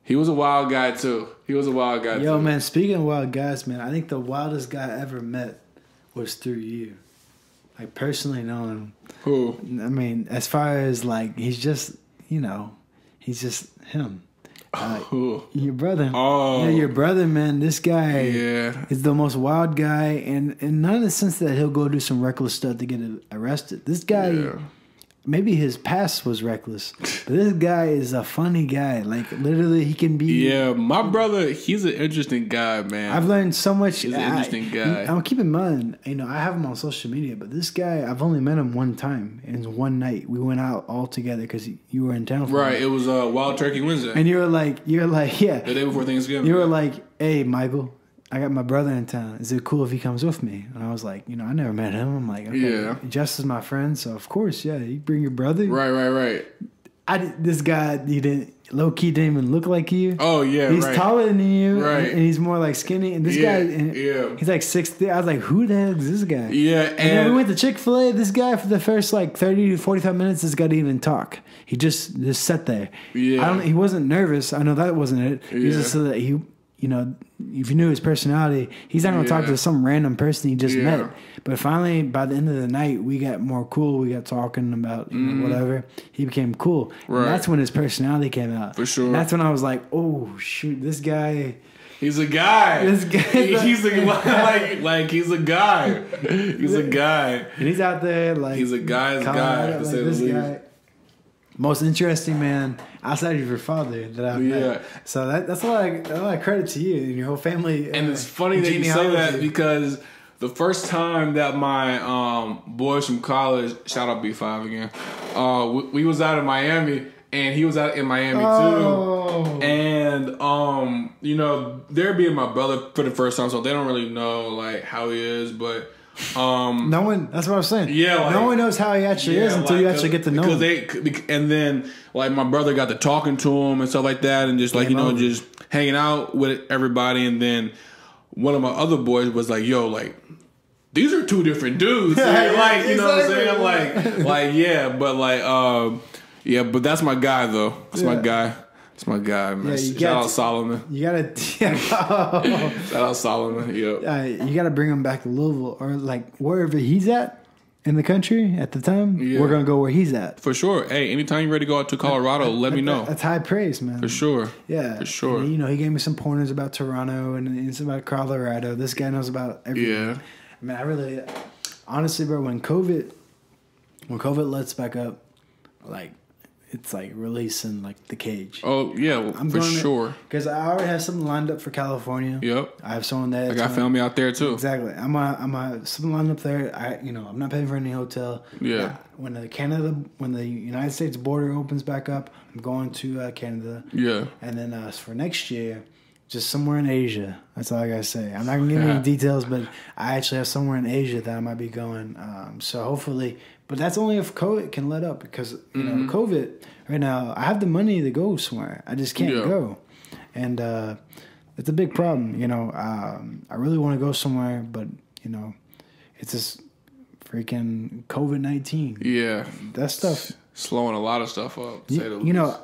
He was a wild guy too. He was a wild guy too. Yo, too. man. Speaking of wild guys, man, I think the wildest guy I ever met was through you. Like personally knowing Who? I mean, as far as like he's just, you know, he's just him. Who? Your brother. Oh. Yeah, your brother, man. This guy. Yeah. is the most wild guy, and and not in the sense that he'll go do some reckless stuff to get arrested. This guy, Yeah. Maybe his past was reckless, but this guy is a funny guy. Like literally, he can be. Yeah, my brother, he's an interesting guy, man. I've learned so much. He's an I- interesting guy. I'm keep in mind, you know, I have him on social media, but this guy, I've only met him one time, and one night we went out all together because you were in town. For right. it. It was uh, Wild Turkey Wednesday, and you were like, you're like, yeah, the day before Thanksgiving. You were like, "Hey, Michael, I got my brother in town. Is it cool if he comes with me?" And I was like, "You know, I never met him." I'm like, okay. Yeah. Jess is my friend, so of course, yeah, you bring your brother." right, right, right. I this guy, he didn't low key didn't even look like you. Oh yeah, he's right. taller than you, Right. And he's more like skinny. And this Yeah, guy, and yeah. he's like six. I was like, "Who the heck is this guy?" Yeah, And, then we went to Chick Fil A. This guy for the first like thirty to forty five minutes, this guy didn't even talk. He just just sat there. Yeah. I don't. He wasn't nervous. I know that wasn't it. He was Yeah. just so that he, you know, if you knew his personality, he's not gonna talk to some random person he just Yeah. met. But finally, by the end of the night, we got more cool. We got talking about you know, whatever. He became cool. And Mm-hmm. Right. that's when his personality came out. For sure. And that's when I was like, oh shoot, this guy. he's a guy. This guy- he's a like like he's a guy. He's a guy. And he's out there like He's a guy's guy, to say the this least. guy. Most interesting man outside of your father that I've Yeah. met. So that, that's a lot, of, a lot of credit to you and your whole family. And uh, it's funny that you say that because the first time that my um, boys from college, shout out B5 again, uh, we, we was out in Miami and he was out in Miami Oh. too. And um, you know, they're being my brother for the first time, so they don't really know like how he is, but um no one. That's what I was saying. Yeah, like- no one knows how he actually is until like, you actually get to know him. They, and then like my brother got to talking to him and stuff like that, and just like you know over. just hanging out with everybody. And then one of my other boys was like, "Yo, like." These are two different dudes, Yeah, like you know what I'm saying, like, like yeah, but like, um, yeah, but that's my guy though. That's my guy. That's my guy, man. Yeah, you Shout got out Solomon. You gotta, yeah, Shout out Solomon. Yep. uh, you gotta bring him back to Louisville or like wherever he's at. in the country at the time, Yeah. we're gonna go where he's at. For sure. Hey, anytime you're ready to go out to Colorado, let me know. That's high praise, man. For sure. Yeah, For sure. And, you know, he gave me some pointers about Toronto and it's about Colorado. This guy knows about everything. Yeah. I mean, I really, honestly, bro, when COVID, when COVID lets back up, like, it's like releasing like the cage. Oh yeah, well, I'm for going sure. because I already have something lined up for California. Yep. I have someone that I got family out there too. Exactly. I'm a, I'm a, something lined up there. I you know I'm not paying for any hotel. Yeah. When the Canada when the United States border opens back up, I'm going to uh, Canada. Yeah. And then uh, for next year, just somewhere in Asia. That's all I gotta say. I'm not gonna give you any details, but I actually have somewhere in Asia that I might be going. Um, so hopefully, but that's only if COVID can let up because you Mm-hmm. know COVID right now. I have the money to go somewhere. I just can't Yeah. go, and uh, it's a big problem. You know, um, I really want to go somewhere, but you know, it's just freaking COVID nineteen. Yeah. That stuff. Slowing a lot of stuff up. to say the You, you know,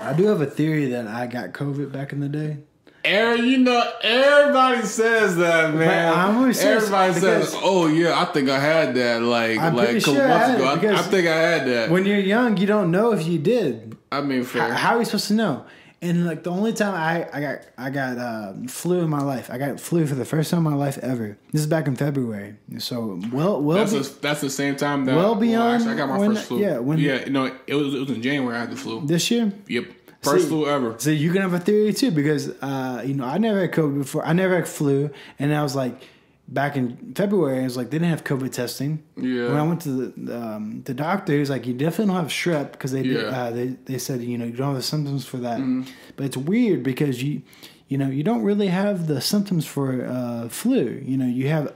I do have a theory that I got COVID back in the day. Aaron, you know, everybody says that, man. Everybody says, "Oh yeah, I think I had that." Like, I'm like a couple sure months ago, I, I think I had that. When you're young, you don't know if you did. I mean, How, fair. how are you supposed to know? And like the only time I, I got I got uh, flu in my life, I got flu for the first time in my life ever. This is back in February, so well well that's, be- the that's the same time that. well beyond actually, I got my when- first flu. yeah, when- yeah, you know, it was it was in January. I had the flu. this year. Yep, first flu ever. So you can have a theory too, because uh, you know I never had COVID before. I never had flu, and I was like, back in February, I was like, they didn't have COVID testing. Yeah. When I went to the um, the doctor, he was like, you definitely don't have strep because they Yeah. Uh, they they said you know you don't have the symptoms for that. But it's weird because you you know you don't really have the symptoms for uh, flu. You know you have.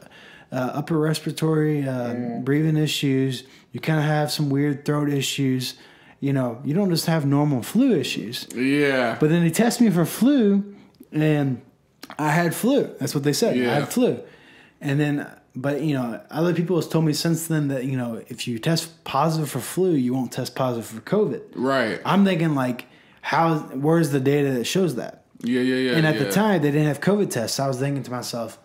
Uh, upper respiratory uh, breathing issues. You kind of have some weird throat issues. You know, you don't just have normal flu issues. Yeah, But then they test me for flu, and I had flu. That's what they said. Yeah. I had flu. And then, but you know, other people have told me since then that you know, if you test positive for flu, you won't test positive for COVID. right. I'm thinking like, how? Where's the data that shows that? Yeah, yeah, yeah. And at yeah. the time, they didn't have COVID tests. So I was thinking to myself,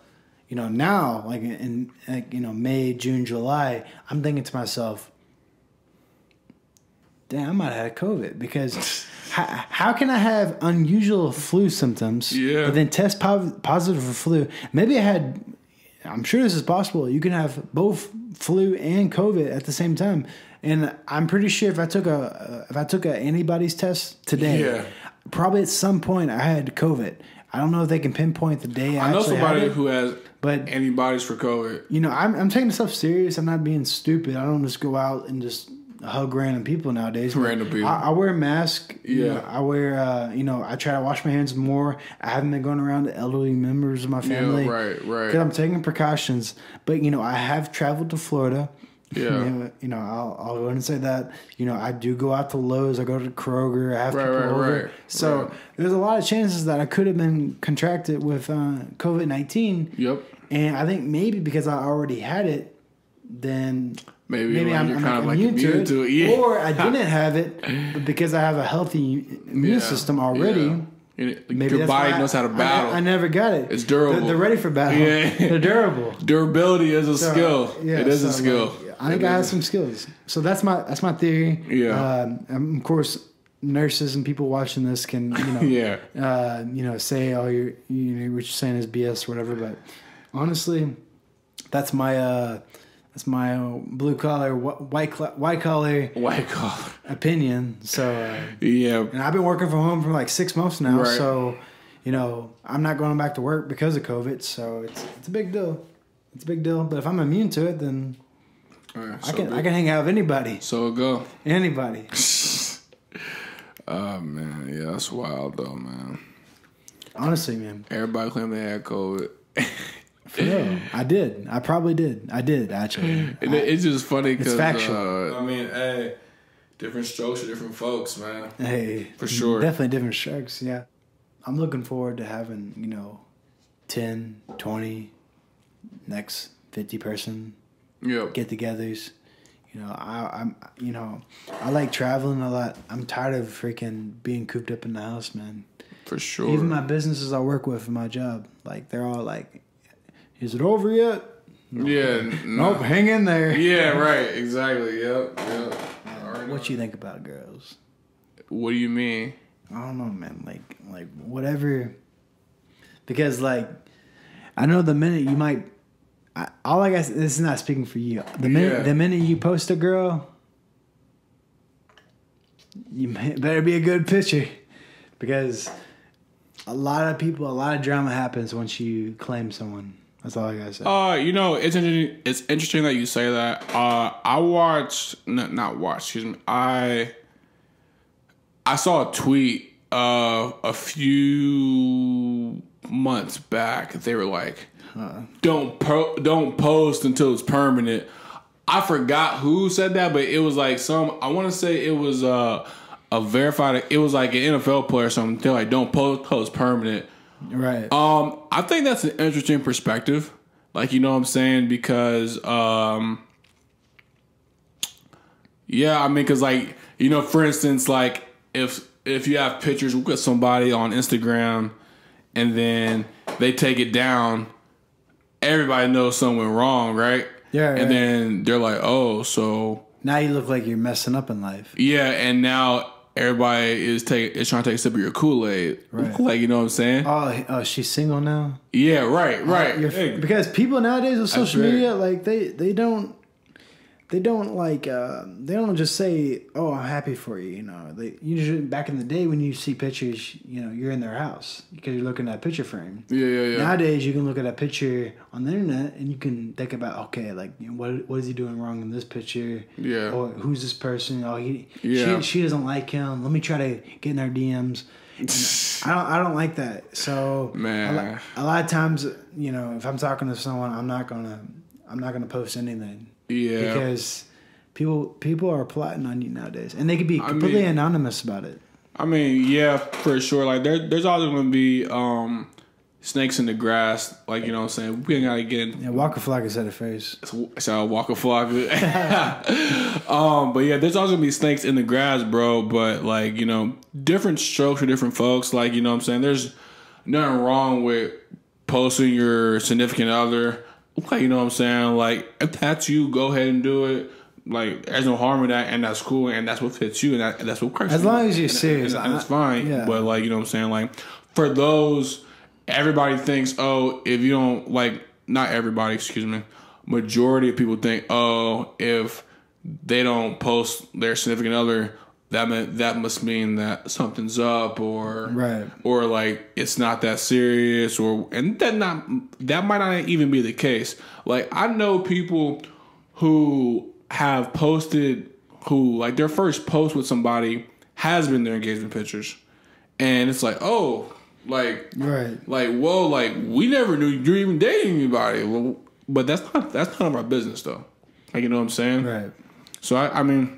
you know, now like in like, you know May, June, July, I'm thinking to myself, damn, I might have had COVID because how, how can I have unusual flu symptoms, Yeah. but then test po- positive for flu? Maybe I had. I'm sure this is possible. You can have both flu and COVID at the same time, and I'm pretty sure if I took a if I took a antibodies test today, Yeah. probably at some point I had COVID. I don't know if they can pinpoint the day. I, I know somebody it, who has but antibodies for COVID. you know, I'm I'm taking stuff serious. I'm not being stupid. I don't just go out and just hug random people nowadays. Random people. I, I wear a mask. you Yeah. know, I wear. Uh, you know, I try to wash my hands more. I haven't been going around to elderly members of my family. right, right. Because I'm taking precautions. But you know, I have traveled to Florida. Yeah. You know, you know, I'll, I'll go ahead and say that. You know, I do go out to Lowe's. I go to Kroger. I have Right, people right, over. right, So right. there's a lot of chances that I could have been contracted with uh, COVID nineteen. Yep. And I think maybe because I already had it, then Maybe, maybe like, I'm, you're I'm kind like of like immune, immune to, it. to it. Yeah. Or I didn't have it, but because I have a healthy immune Yeah. system already. Yeah. And Maybe your that's body why knows how to I- battle. I, I never got it. It's durable. They're, they're ready for battle. Yeah. They're durable. Durability is a So, skill. yeah, it is a skill. like, I think It I have some skills. So that's my that's my theory. Yeah. Um, of course, nurses and people watching this can you know Yeah. uh, you know say oh you're you know what you're saying is BS or whatever. But honestly, that's my uh, that's my blue collar white white collar White collar. opinion. So. Uh, Yeah. and I've been working from home for like six months now, Right. so you know I'm not going back to work because of COVID. So it's it's a big deal. It's a big deal. But if I'm immune to it, then Alright, I can. I can hang out with anybody, So go. anybody. Oh man, yeah, that's wild though, man. Honestly, man, Everybody claimed they had COVID. for real, I did. I probably did. I did actually. It, it's just funny because factual. uh, I mean, hey, different strokes for different folks, man. Hey, For sure. definitely different strokes. Yeah, I'm looking forward to having you know, 10, 20, next fifty person Yep. get-togethers. You know, I, I'm, you know, I like traveling a lot. I'm tired of freaking being cooped up in the house, man. For sure. Even my businesses I work with in my job, like they're all like, "Is it over yet?" Yeah. Nope, hang in there. Yeah. Right. Exactly. Yep. Yep. What uh, you think about girls? What do you mean? I don't know, man. Like, like whatever. Because like, I know the minute you might, I, all I guess this is not speaking for you. The minute Yeah. the minute you post a girl, you may- better be a good picture, because a lot of people, a lot of drama happens once you claim someone. That's all I gotta say. Uh, you know, it's interesting. It's interesting that you say that. Uh, I watched, not not watched. Excuse me. I I saw a tweet uh a few months back. They were like, "Don't pro- don't post until it's permanent." I forgot who said that, but it was like some. I want to say it was uh, a verified. It was like an NFL player or something. They're like, "Don't post until it's permanent." Right. Um, I think that's an interesting perspective. Like, you know what I'm saying? Because, um, yeah, I mean, because, like, you know, for instance, like, if if you have pictures with somebody on Instagram and then they take it down, everybody knows something went wrong, right? Yeah, And right. then they're like, oh, so now you look like you're messing up in life. yeah, and now everybody is take is trying to take a sip of your Kool Aid, Right. like you know what I'm saying? Oh, oh, she's single now. yeah, right, right. Hey, because people nowadays with social media, like they they don't they don't like uh, they don't just say, "Oh, I'm happy for you." You know, they usually back in the day when you see pictures, you know, you're in their house because you're looking at a picture frame. Yeah, yeah, yeah. Nowadays, you can look at a picture on the internet and you can think about, okay, like you know, what what is he doing wrong in this picture? Yeah. Or who's this person? Oh, he Yeah. she she doesn't like him. Let me try to get in their DMs. I don't I don't like that. So Man. a lot, a lot of times, you know, if I'm talking to someone, I'm not gonna I'm not gonna post anything Yeah. because people people are plotting on you nowadays, and they could be I completely mean- anonymous about it. I mean, yeah, for sure. Like there, there's always going to be um, snakes in the grass. Like you know, what I'm saying we ain't gotta get Yeah, Waka Flocka said it first. so walk a flock. um, but yeah, there's always gonna be snakes in the grass, bro. But like you know, different strokes for different folks. Like you know, what I'm saying there's nothing wrong with posting your significant other. Like you know, what I'm saying like if that's you, go ahead and do it. Like there's no harm in that, and that's cool, and that's what fits you, and, that, and that's what works. As long as you're And- serious, and, and fine. yeah. But like you know, what I'm saying like for those, everybody thinks, oh, if you don't like, not everybody, excuse me, majority of people think, oh, if they don't post their significant other, that meant, that must mean that something's up, or Right. or like it's not that serious, or and that not that might not even be the case. Like I know people who have posted who like their first post with somebody has been their engagement pictures, and it's like, oh, like Right. like whoa, like we never knew you're even dating anybody. Well, but that's not that's none of our business though. Like you know what I'm saying? Right. So I, I mean,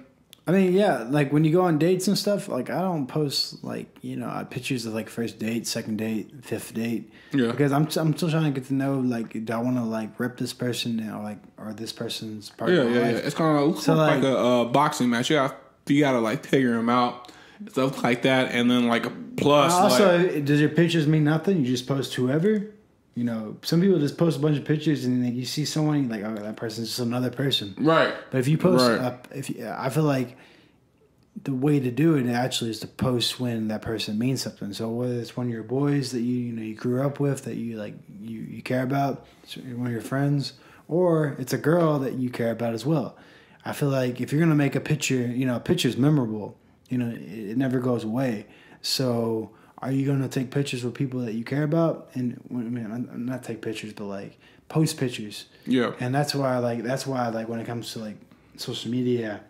I mean, yeah, like when you go on dates and stuff, like I don't post like you know uh, pictures of like first date, second date, fifth date. Yeah. Because I'm I'm still trying to get to know like do I want to like rep this person or like or this person's part yeah, of my yeah, yeah. It's kind of So, like, like- a uh, boxing match. You got you gotta like figure them out, stuff like that, and then like a plus. Also, like, does your pictures mean nothing? You just post whoever. You know, some people just post a bunch of pictures and then you see someone, you're like, oh, that person's just another person. right. But if you post, Right. up, if you, I feel like the way to do it actually is to post when that person means something. So whether it's one of your boys that you you know you grew up with that you like you you care about, one of your friends, or it's a girl that you care about as well. I feel like if you're gonna make a picture, you know, a picture's memorable. You know, it, it never goes away. So are you gonna take pictures with people that you care about? And I mean, not take pictures, but like post pictures Yeah. and that's why I like that's why I like when it comes to like social media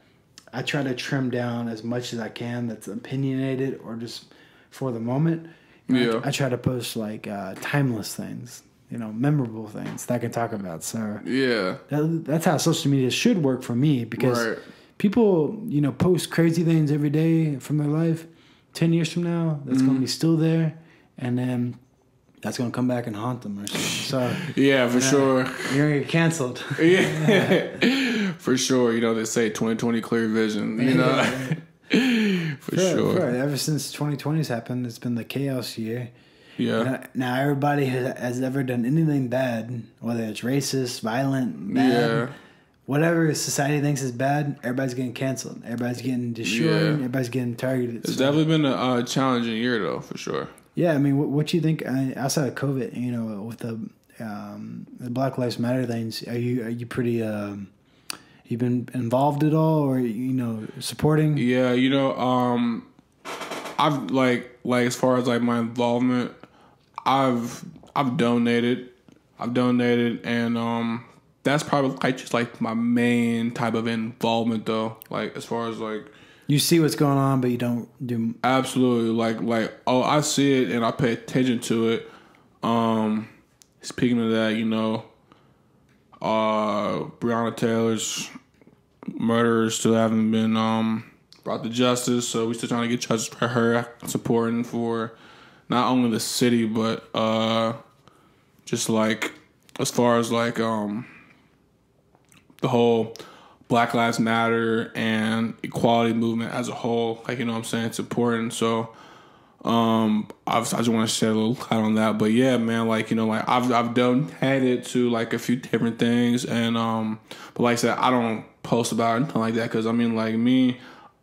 i try to trim down as much as i can that's opinionated or just for the moment And I- Yeah. I, try to post like uh, timeless things you know memorable things that i can talk about so Yeah. that, that's how social media should work for me because Right. people you know post crazy things every day from their life 10 years from now that's Mm-hmm. going to be still there and then that's going to come back and haunt them or something so Yeah, for sure. you're going to get canceled Yeah, for sure. You know they say 2020 clear vision. You know, for Yeah, sure. right. Ever since 2020's happened, it's been the chaos year. Yeah. Now, now everybody has, has ever done anything bad, whether it's racist, violent, bad, Yeah. Whatever society thinks is bad, everybody's getting canceled. Everybody's getting destroyed. Yeah. Everybody's getting targeted. It's So- definitely been a uh, challenging year though, for sure. yeah, I mean, what, what you think uh, outside of COVID? You know, with the um, the Black Lives Matter things, are you are you pretty? Um, you been involved at all, or you know, supporting? Yeah, you know, um I've like like as far as like my involvement, I've I've donated. I've donated and um that's probably like just like my main type of involvement though. Like as far as like You see what's going on, but you don't do. absolutely like like oh I see it and I pay attention to it. Um speaking of that, you know, uh Breonna Taylor's murderers still haven't been um brought to justice, so we still trying to get justice for her, supporting for not only the city but uh just like as far as like um the whole Black Lives Matter and equality movement as a whole. Like you know what I'm saying? It's important. So um I just want to shed a little light on that. But yeah, man, like, you know, like I've I've donated to like a few different things and um but like I said, I don't post about it, nothing like that because I mean like me,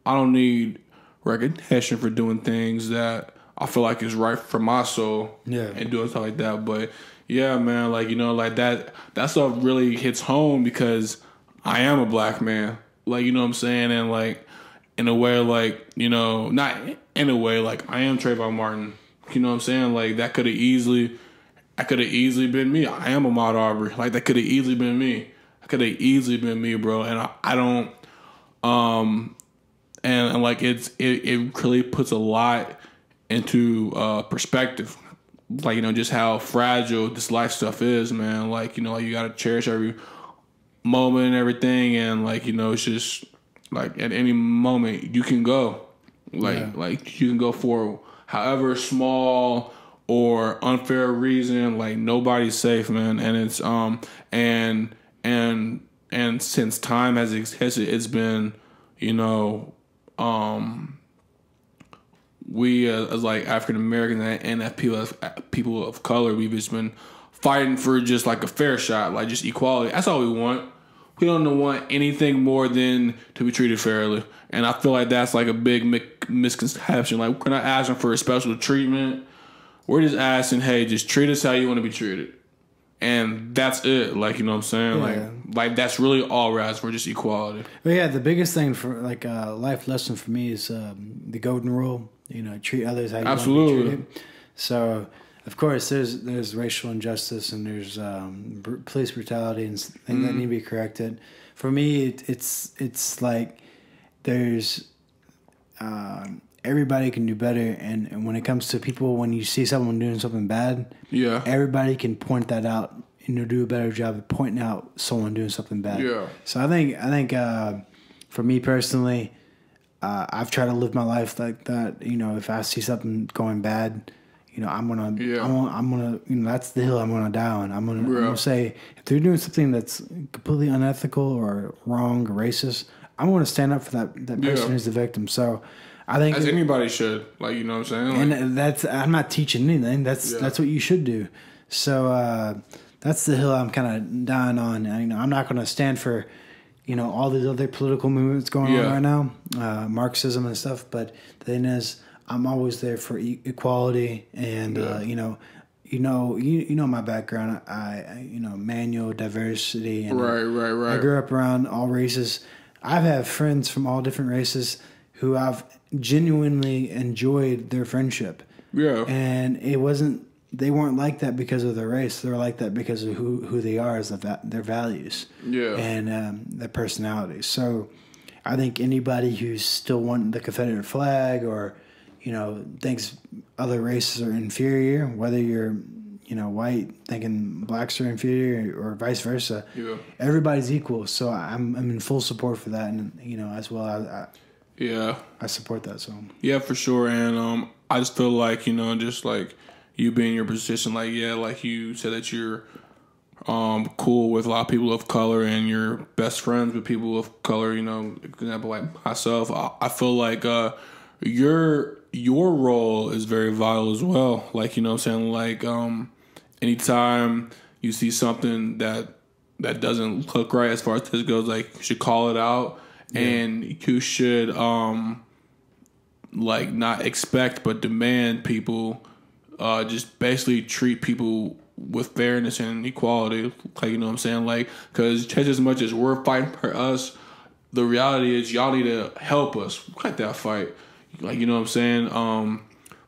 I don't need recognition for doing things that I feel like is right for my soul. Yeah. And doing stuff like that. But yeah, man, like you know, like that that stuff really hits home because I am a black man. Like, you know what I'm saying? And like in a way like, you know, not in a way like I am Trayvon Martin. You know what I'm saying? Like that could have easily that could have easily been me. I am a Ahmaud Arbery. Like that could have easily been me. That could have easily been me, bro. And I, I don't um and, and like it's it, it really puts a lot into uh perspective like you know just how fragile this life stuff is man like you know like you gotta cherish every moment and everything and like you know it's just like at any moment you can go like Yeah. like you can go for however small or unfair reason like nobody's safe man and it's um and and and since time has existed it's been you know um we uh, as like African Americans and, and people people of color, we've just been fighting for just like a fair shot, like just equality. That's all we want. We don't want anything more than to be treated fairly, and I feel like that's like a big mi- misconception. Like we're not asking for a special treatment. We're just asking, hey, just treat us how you want to be treated, and that's it. Like you know what I'm saying? Yeah. Like like that's really all we're asking for, just equality. But yeah, the biggest thing for like a life lesson for me is um, the golden rule. You know, treat others how you want to be treated. So, of course, there's there's racial injustice and there's um, br- police brutality and things that need to be corrected. For me, it, it's it's like there's um, everybody can do better, and, and when it comes to people, when you see someone doing something bad, Yeah. everybody can point that out and do a better job of pointing out someone doing something bad. Yeah. So I think I think uh, for me personally, uh, I've tried to live my life like that. You know, if I see something going bad, you know, I'm gonna, Yeah. I'm gonna, I'm gonna, you know, that's the hill I'm gonna die on. I'm gonna, I'm gonna say if they're doing something that's completely unethical or wrong or racist, I'm gonna stand up for that that person Yeah. who's the victim. So I think As anybody should, like you know what I'm saying. Like, and that's I'm not teaching anything. That's Yeah. that's what you should do. So uh, that's the hill I'm kind of dying on. And, you know, I'm not going to stand for you know all these other political movements going Yeah. on right now, uh, Marxism and stuff. But the thing is, I'm always there for e- equality and uh, you know. You know, you you know my background. I, I you know manual diversity and right, right, right. I grew up around all races. I've had friends from all different races who I've genuinely enjoyed their friendship. Yeah. And it wasn't they weren't like that because of their race. They were like that because of who, who they are as the va- their values Yeah. and um, their personalities. So I think anybody who's still wanting the Confederate flag or you know thinks other races are inferior, whether you're you know white thinking blacks are inferior or vice versa, Yeah. everybody's equal. So I'm I'm in full support for that, and you know as well I I, Yeah. I support that. So Yeah, for sure. And um, I just feel like you know, just like you being your position, like yeah, like you said that you're um cool with a lot of people of color and you're best friends with people of color. You know, example like myself, I, I feel like uh you're your role is very vital as well. Like you know, what I'm saying like um, anytime you see something that that doesn't look right as far as this goes, like you should call it out, and you should um, like not expect but demand people uh, just basically treat people with fairness and equality. Like you know what I'm saying, like because just as much as we're fighting for us, the reality is y'all need to help us fight that fight. Like you know what I'm saying. Um,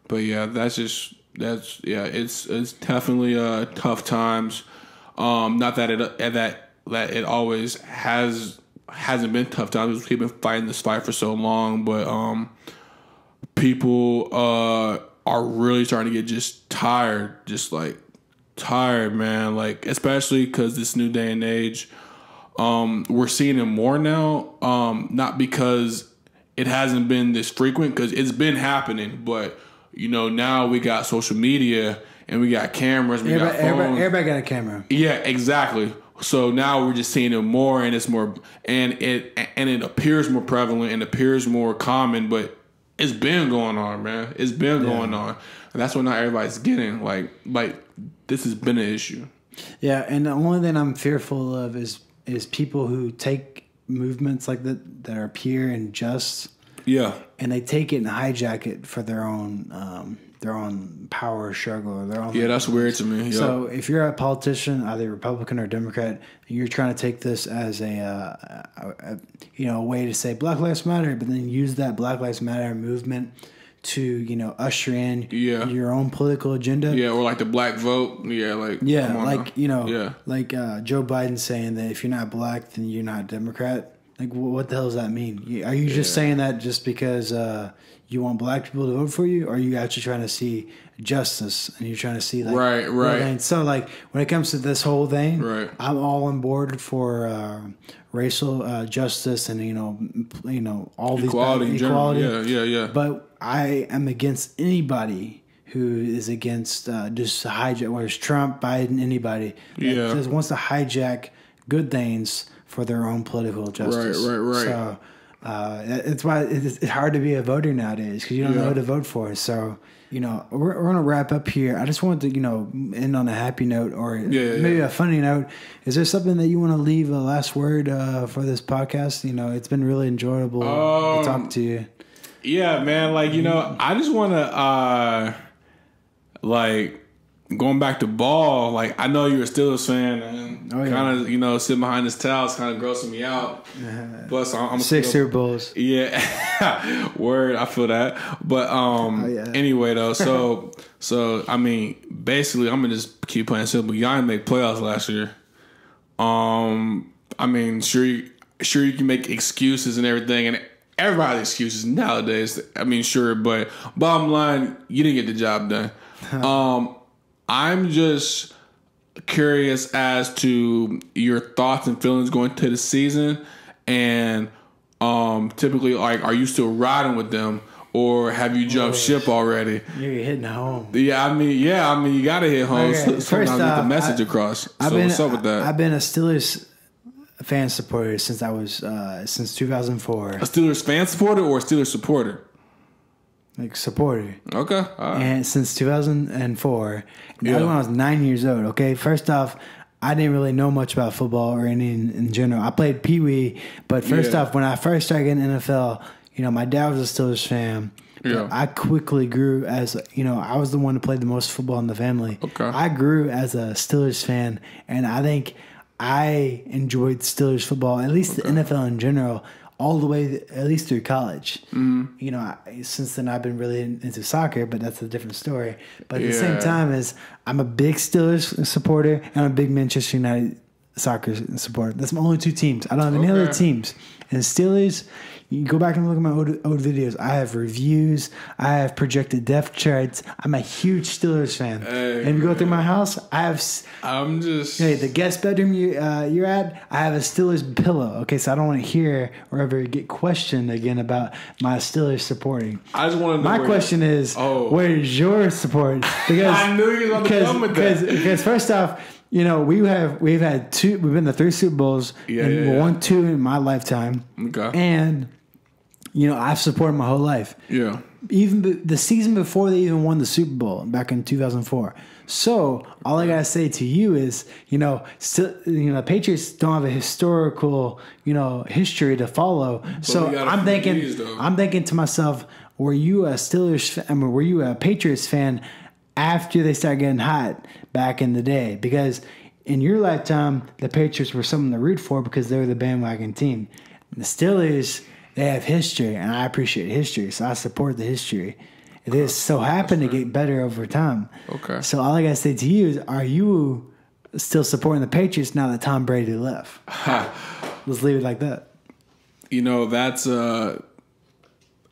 but yeah, that's just that's yeah, it's it's definitely uh tough times. Um, not that it that that it always has hasn't been tough times. We've been fighting this fight for so long, but um, people uh are really starting to get just tired, just like tired, man. Like especially because this new day and age, um, we're seeing it more now. Um, not because it hasn't been this frequent, because it's been happening, but you know now we got social media and we got cameras, we Everybody, got phones. everybody, everybody got a camera. Yeah, exactly. So now we're just seeing it more, and it's more, and it and it appears more prevalent and appears more common, but it's been going on, man. It's been going on, and that's what not everybody's getting. Like, like this has been an issue. Yeah, and the only thing I'm fearful of is is people who take movements like that that are pure and just, Yeah, and they take it and hijack it for their own um, their own power struggle or their own. yeah, that's weird to me. Yeah. So if you're a politician, either Republican or Democrat, and you're trying to take this as a, uh, a, a you know a way to say Black Lives Matter, but then use that Black Lives Matter movement to you know usher in Yeah. your own political agenda. yeah, or like the black vote. Yeah, like Yeah, like now. you know, Yeah. like uh, Joe Biden saying that if you're not black, then you're not Democrat. Like, what the hell does that mean? Are you just saying that just because uh, you want black people to vote for you, or are you actually trying to see justice and you're trying to see like Right, right. things? So, like, when it comes to this whole thing, Right. I'm all on board for uh, racial uh, justice and you know, you know, all these equality equality. Yeah, yeah, yeah. But I am against anybody who is against uh, just hijack, whether it's Trump, Biden, anybody that Yeah. just wants to hijack good things for their own political justice. right, right. right. So uh, why it's hard to be a voter nowadays because you don't know who to vote for. So you know we're, we're gonna wrap up here. I just wanted to you know end on a happy note or Yeah, maybe yeah. a funny note. Is there something that you want to leave a last word uh, for this podcast? You know, it's been really enjoyable Um, to talk to you. Yeah, man. Like you know, I just want to uh like going back to ball. Like I know you're a Steelers fan, and Oh, yeah. kind of you know sitting behind this towel is kind of grossing me out. Plus, I'm, I'm Six still- Super Bowls. Yeah, word. I feel that. But um, Oh, yeah. anyway though, so so I mean, basically, I'm gonna just keep playing simple. Y'all didn't make playoffs last year. Um, I mean, sure, you, sure you can make excuses and everything, and everybody's excuses nowadays. I mean, sure, but bottom line, you didn't get the job done. um, I'm just curious as to your thoughts and feelings going to the season, and um, typically, like, are you still riding with them, or have you jumped ship already? You're hitting home. Yeah, I mean, yeah, I mean, you gotta hit home Okay, so, so first now get the message I- across. I've been, what's up with that? I've been a Steelers fan supporter since I was uh, since 2004. a Steelers fan supporter or a Steelers supporter? Like supporter. Okay, right. and since 2004. Yeah. when I was nine years old. Okay, first off, I didn't really know much about football or any in, in general. I played pee wee, but first Yeah. off, when I first started getting NFL, you know, my dad was a Steelers fan. Yeah. I quickly grew as you know, I was the one who played the most football in the family. Okay. I grew as a Steelers fan, and I think I enjoyed Steelers football, at least the NFL in general, all the way, at least through college. Mm-hmm. You know, I, since then I've been really into soccer, but that's a different story. But at the same time, is I'm a big Steelers supporter and I'm a big Manchester United soccer supporter. That's my only two teams. I don't have any other teams. And Steelers, you go back and look at my old, old videos. I have reviews. I have projected depth charts. I'm a huge Steelers fan. Hey, and if you go through my house, I have. I'm just Hey, the guest bedroom you uh, you're at, I have a Steelers pillow. Okay, so I don't want to hear or ever get questioned again about my Steelers supporting. I just want to know My question is, Oh. where's your support? Because I knew you was about to because, come with because, that. because first off, you know we have we've had two we've been to three Super Bowls Yeah, and yeah, yeah. one two in my lifetime, Okay. and you know, I've supported my whole life. Yeah. Even the season before they even won the Super Bowl back in 2004. So all I gotta say to you is, you know, still, you know, the Patriots don't have a historical, you know, history to follow. so got a I'm thinking. I'm thinking to myself, were you a Steelers? Fan, I mean, were you a Patriots fan after they started getting hot back in the day? Because in your lifetime, the Patriots were something to root for because they were the bandwagon team. And the Steelers, they have history, and I appreciate history, so I support the history. It is so happened to get better over time. Okay. So all I gotta say to you is, are you still supporting the Patriots now that Tom Brady left? Let's leave it like that. You know, that's uh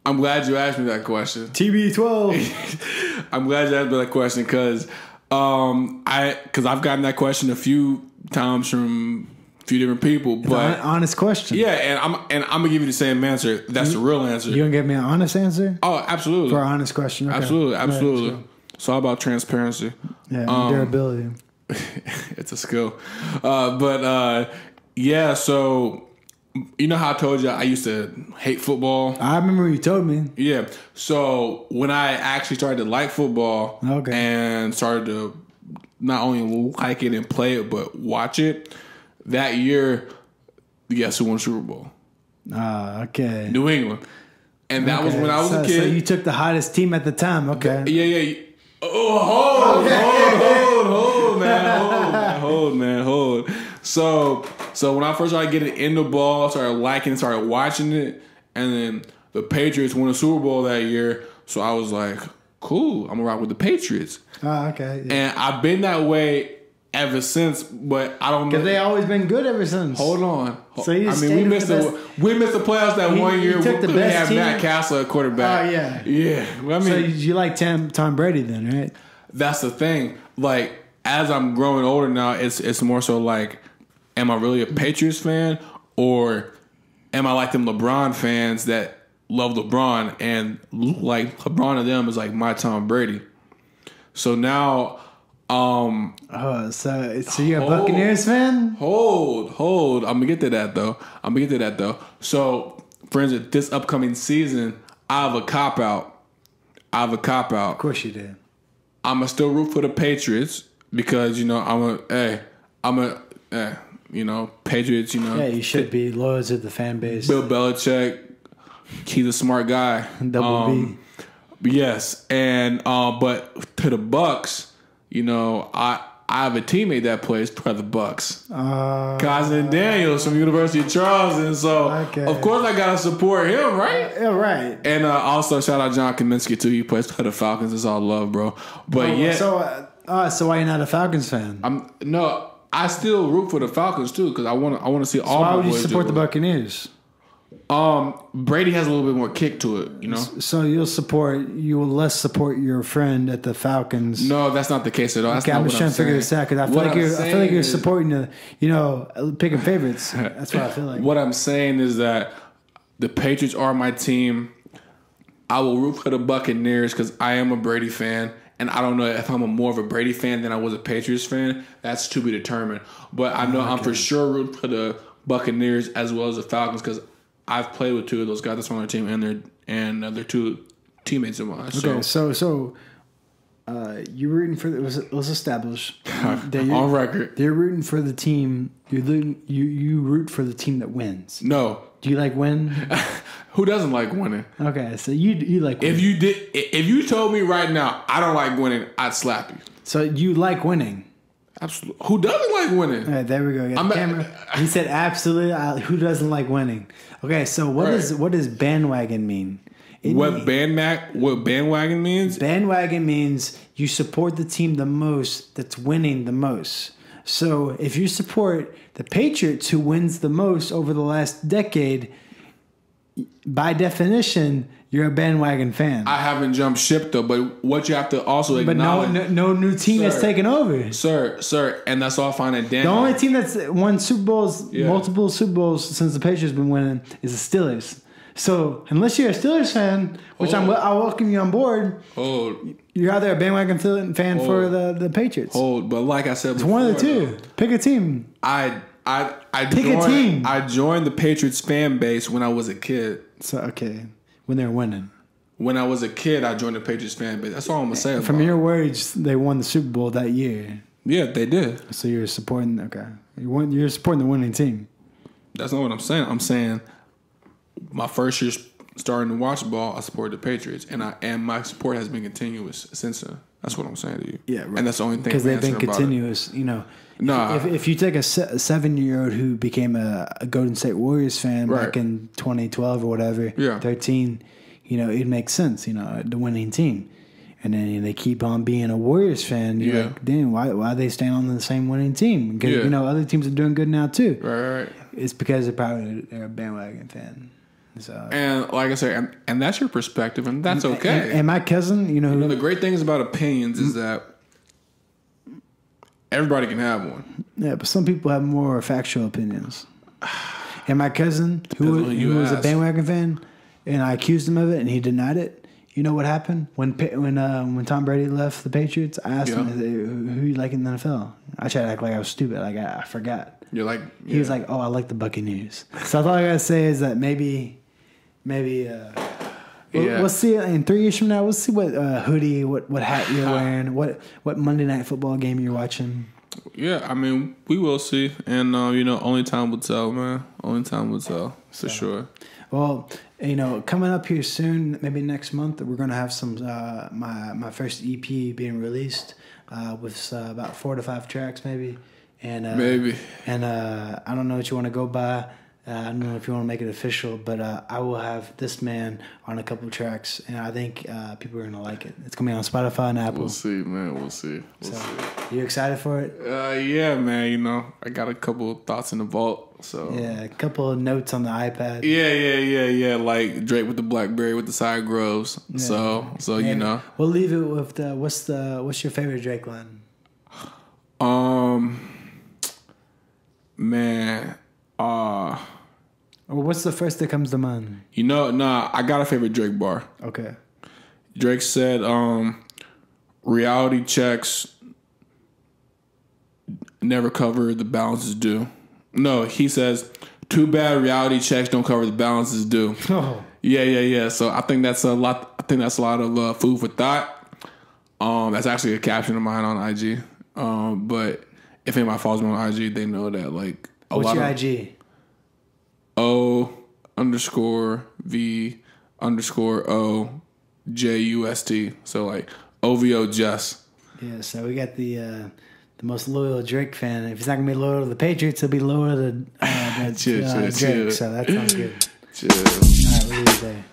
I'm glad you asked me that question. TB12. I'm glad you asked me that question because um I because I've gotten that question a few times from few different people. But honest question. yeah, and I'm and I'm gonna give you the same answer. That's the real answer. You gonna give me an honest answer oh, absolutely. for an honest question? Okay. Absolutely, absolutely. It's all about transparency. Yeah, Um, durability. it's a skill. Uh, but uh, yeah, so you know how I told you I used to hate football. I remember you told me. Yeah. So when I actually started to like football Okay. and started to not only like it and play it, but watch it, that year, guess who won Super Bowl? Ah, okay. New England. And that was when I was so, a kid. So you took the hottest team at the time. Okay. Yeah, yeah. Oh, hold, hold, hold, hold, man, hold, man, hold, man, hold. So, so when I first started getting into ball, started liking, it, started watching it, and then the Patriots won the Super Bowl that year. So I was like, cool, I'm gonna rock with the Patriots, Ah, okay. Yeah. and I've been that way ever since. But I don't know. Because they always been good ever since. Hold on. So you I mean, we missed the the, best- we missed the playoffs that You- one year. took the we best had team? Matt Cassel at quarterback. Oh, yeah. yeah. Well, I mean, So you, you like Tom, Tom Brady then, right? that's the thing. Like as I'm growing older now, it's it's more so like, am I really a Patriots fan or am I like them LeBron fans that love LeBron and like LeBron to them is like my Tom Brady. So now, um, Oh, so so you're a Oh. Buccaneers fan? hold, hold. I'm gonna get to that though. I'm gonna get to that though. So, for instance, this upcoming season, I have a cop out. I have a cop out. Of course you did. I'm gonna still root for the Patriots because you know I'm a hey I'm a eh, you know Patriots you know Yeah, you should be loyal to the fan base. Bill Belichick he's a smart guy Double um, yes and uh, but to the Bucks you know I I have a teammate that plays for the Bucks Uh, Kahzin Daniels from University of Charleston so Okay. of course I gotta support him right yeah, right. and uh, also shout out John Cominsky too he plays for the Falcons it's all love bro but yeah So, uh, uh, so why you not a Falcons fan? I'm no. I still root for the Falcons too because I want to. I want to see all. why would you support the. Buccaneers? Um, Brady has a little bit more kick to it. You know. So you'll support you will less support your friend at the Falcons. No, that's not the case at all. That's Okay, not I'm just trying to figure this out because I feel What like I'm you're I feel like you're is- supporting the you know picking favorites. That's what I feel like. What I'm saying is that the Patriots are my team. I will root for the Buccaneers because I am a Brady fan, and I don't know if I'm a more of a Brady fan than I was a Patriots fan. That's to be determined. But I know I'm for sure root for the Buccaneers as well as the Falcons because I've played with two of those guys that's on their team, and they're and uh, they're two teammates of mine. So Okay, so so uh, you're rooting for the, let's, let's establish that you're, on record, you're rooting for the team. You you you root for the team that wins. no. Do you like win? Who doesn't like winning? Okay, so you you like If you did, if you told me right now I don't like winning, I'd slap you. so you like winning. Absolutely. Who doesn't like winning? All right, there we go. Got the a- camera. He said absolutely. Uh, who doesn't like winning? Okay, so what Right. does what does bandwagon mean? It What bandwagon? What bandwagon means? bandwagon means you support the team the most that's winning the most. So if you support the Patriots, who wins the most over the last decade, by definition, you're a bandwagon fan. I haven't jumped ship though, but what you have to also but no, acknowledge, no, no new team has Sir. taken over. sir, sir, and that's all fine and The only team that's won Super Bowls, Yeah. multiple Super Bowls since the Patriots been winning, is the Steelers. So unless you're a Steelers fan, which I'm. I welcome you on board, hold, you're either a bandwagon fan for Oh. the, the Patriots. hold. But like I said, It's one of the before, two. Pick a team. I I I Pick a team. I joined the Patriots fan base when I was a kid. So okay, when they're winning. When I was a kid, I joined the Patriots fan base. That's all I'm gonna say. From your words, they won the Super Bowl that year. yeah, they did. So you're supporting. Okay, you won, you're supporting the winning team. That's not what I'm saying. I'm saying my first year starting to watch ball, I supported the Patriots, and I and my support has been continuous since then. That's what I'm saying to you. Yeah, right. And that's the only thing because they've been continuous. You know, Nah. If, if you take a, se- a seven-year-old who became a, a Golden State Warriors fan Right. back in 2012 or whatever, Yeah. 13, you know, it makes sense. You know, the winning team, and then they keep on being a Warriors fan. You're Yeah. like, damn, why why are they staying on the same winning team? Because Yeah. you know other teams are doing good now too. Right, right. It's because they're probably they're a bandwagon fan. So And like I said, and, and that's your perspective, and that's okay. And, and my cousin, you know, You know, the great things about opinions is that everybody can have one. Yeah, but some people have more factual opinions. And my cousin, who, was, who was a bandwagon fan, and I accused him of it, and he denied it. You know what happened when when uh, when Tom Brady left the Patriots? I asked Yeah. him, "Who who you like in the NFL?" I tried to act like I was stupid, like I, I forgot. You're like, He was like, "Oh, I like the Buccaneers." So all I gotta say is that maybe, maybe. Uh, we'll, Yeah. we'll see in three years from now. We'll see what uh, hoodie, what what hat you're wearing, what what Monday night football game you're watching. yeah. I mean, we will see, and uh, you know, only time will tell, man. Only time will tell for sure. Well, you know, coming up here soon, maybe next month, we're gonna have some uh, my my first EP being released uh, with uh, about four to five tracks, maybe. And uh, Maybe. And uh, I don't know what you want to go by. Uh, I don't know if you want to make it official, but uh, I will have this man on a couple tracks, and I think uh, people are gonna like it. It's gonna be on Spotify and Apple. We'll see, man. We'll see. We'll so, see. you excited for it? Uh, yeah, man. You know, I got a couple of thoughts in the vault. So Yeah, a couple of notes on the iPad. yeah, yeah, yeah, yeah. Like Drake with the BlackBerry with the side groves. So, so you know, we'll leave it with the what's the what's your favorite Drake line? um, man, uh, Or what's the first that comes to mind? you know, nah, I got a favorite Drake bar. Okay. Drake said, um, reality checks never cover the balances due. No, he says, too bad reality checks don't cover the balances due. Oh, Yeah, yeah, yeah. So I think that's a lot. I think that's a lot of uh, food for thought. Um, that's actually a caption of mine on IG. Um, but if anybody follows me on IG, they know that like a what's lot your of IG? O underscore V underscore O J U S T. So like OVO Just. Yeah, so we got the uh, the most loyal Drake fan. If he's not gonna be loyal to the Patriots, he'll be loyal to uh, the, Chill, uh, chill, Drake. chill. So that sounds good. Chill. All right, we'll leave it there.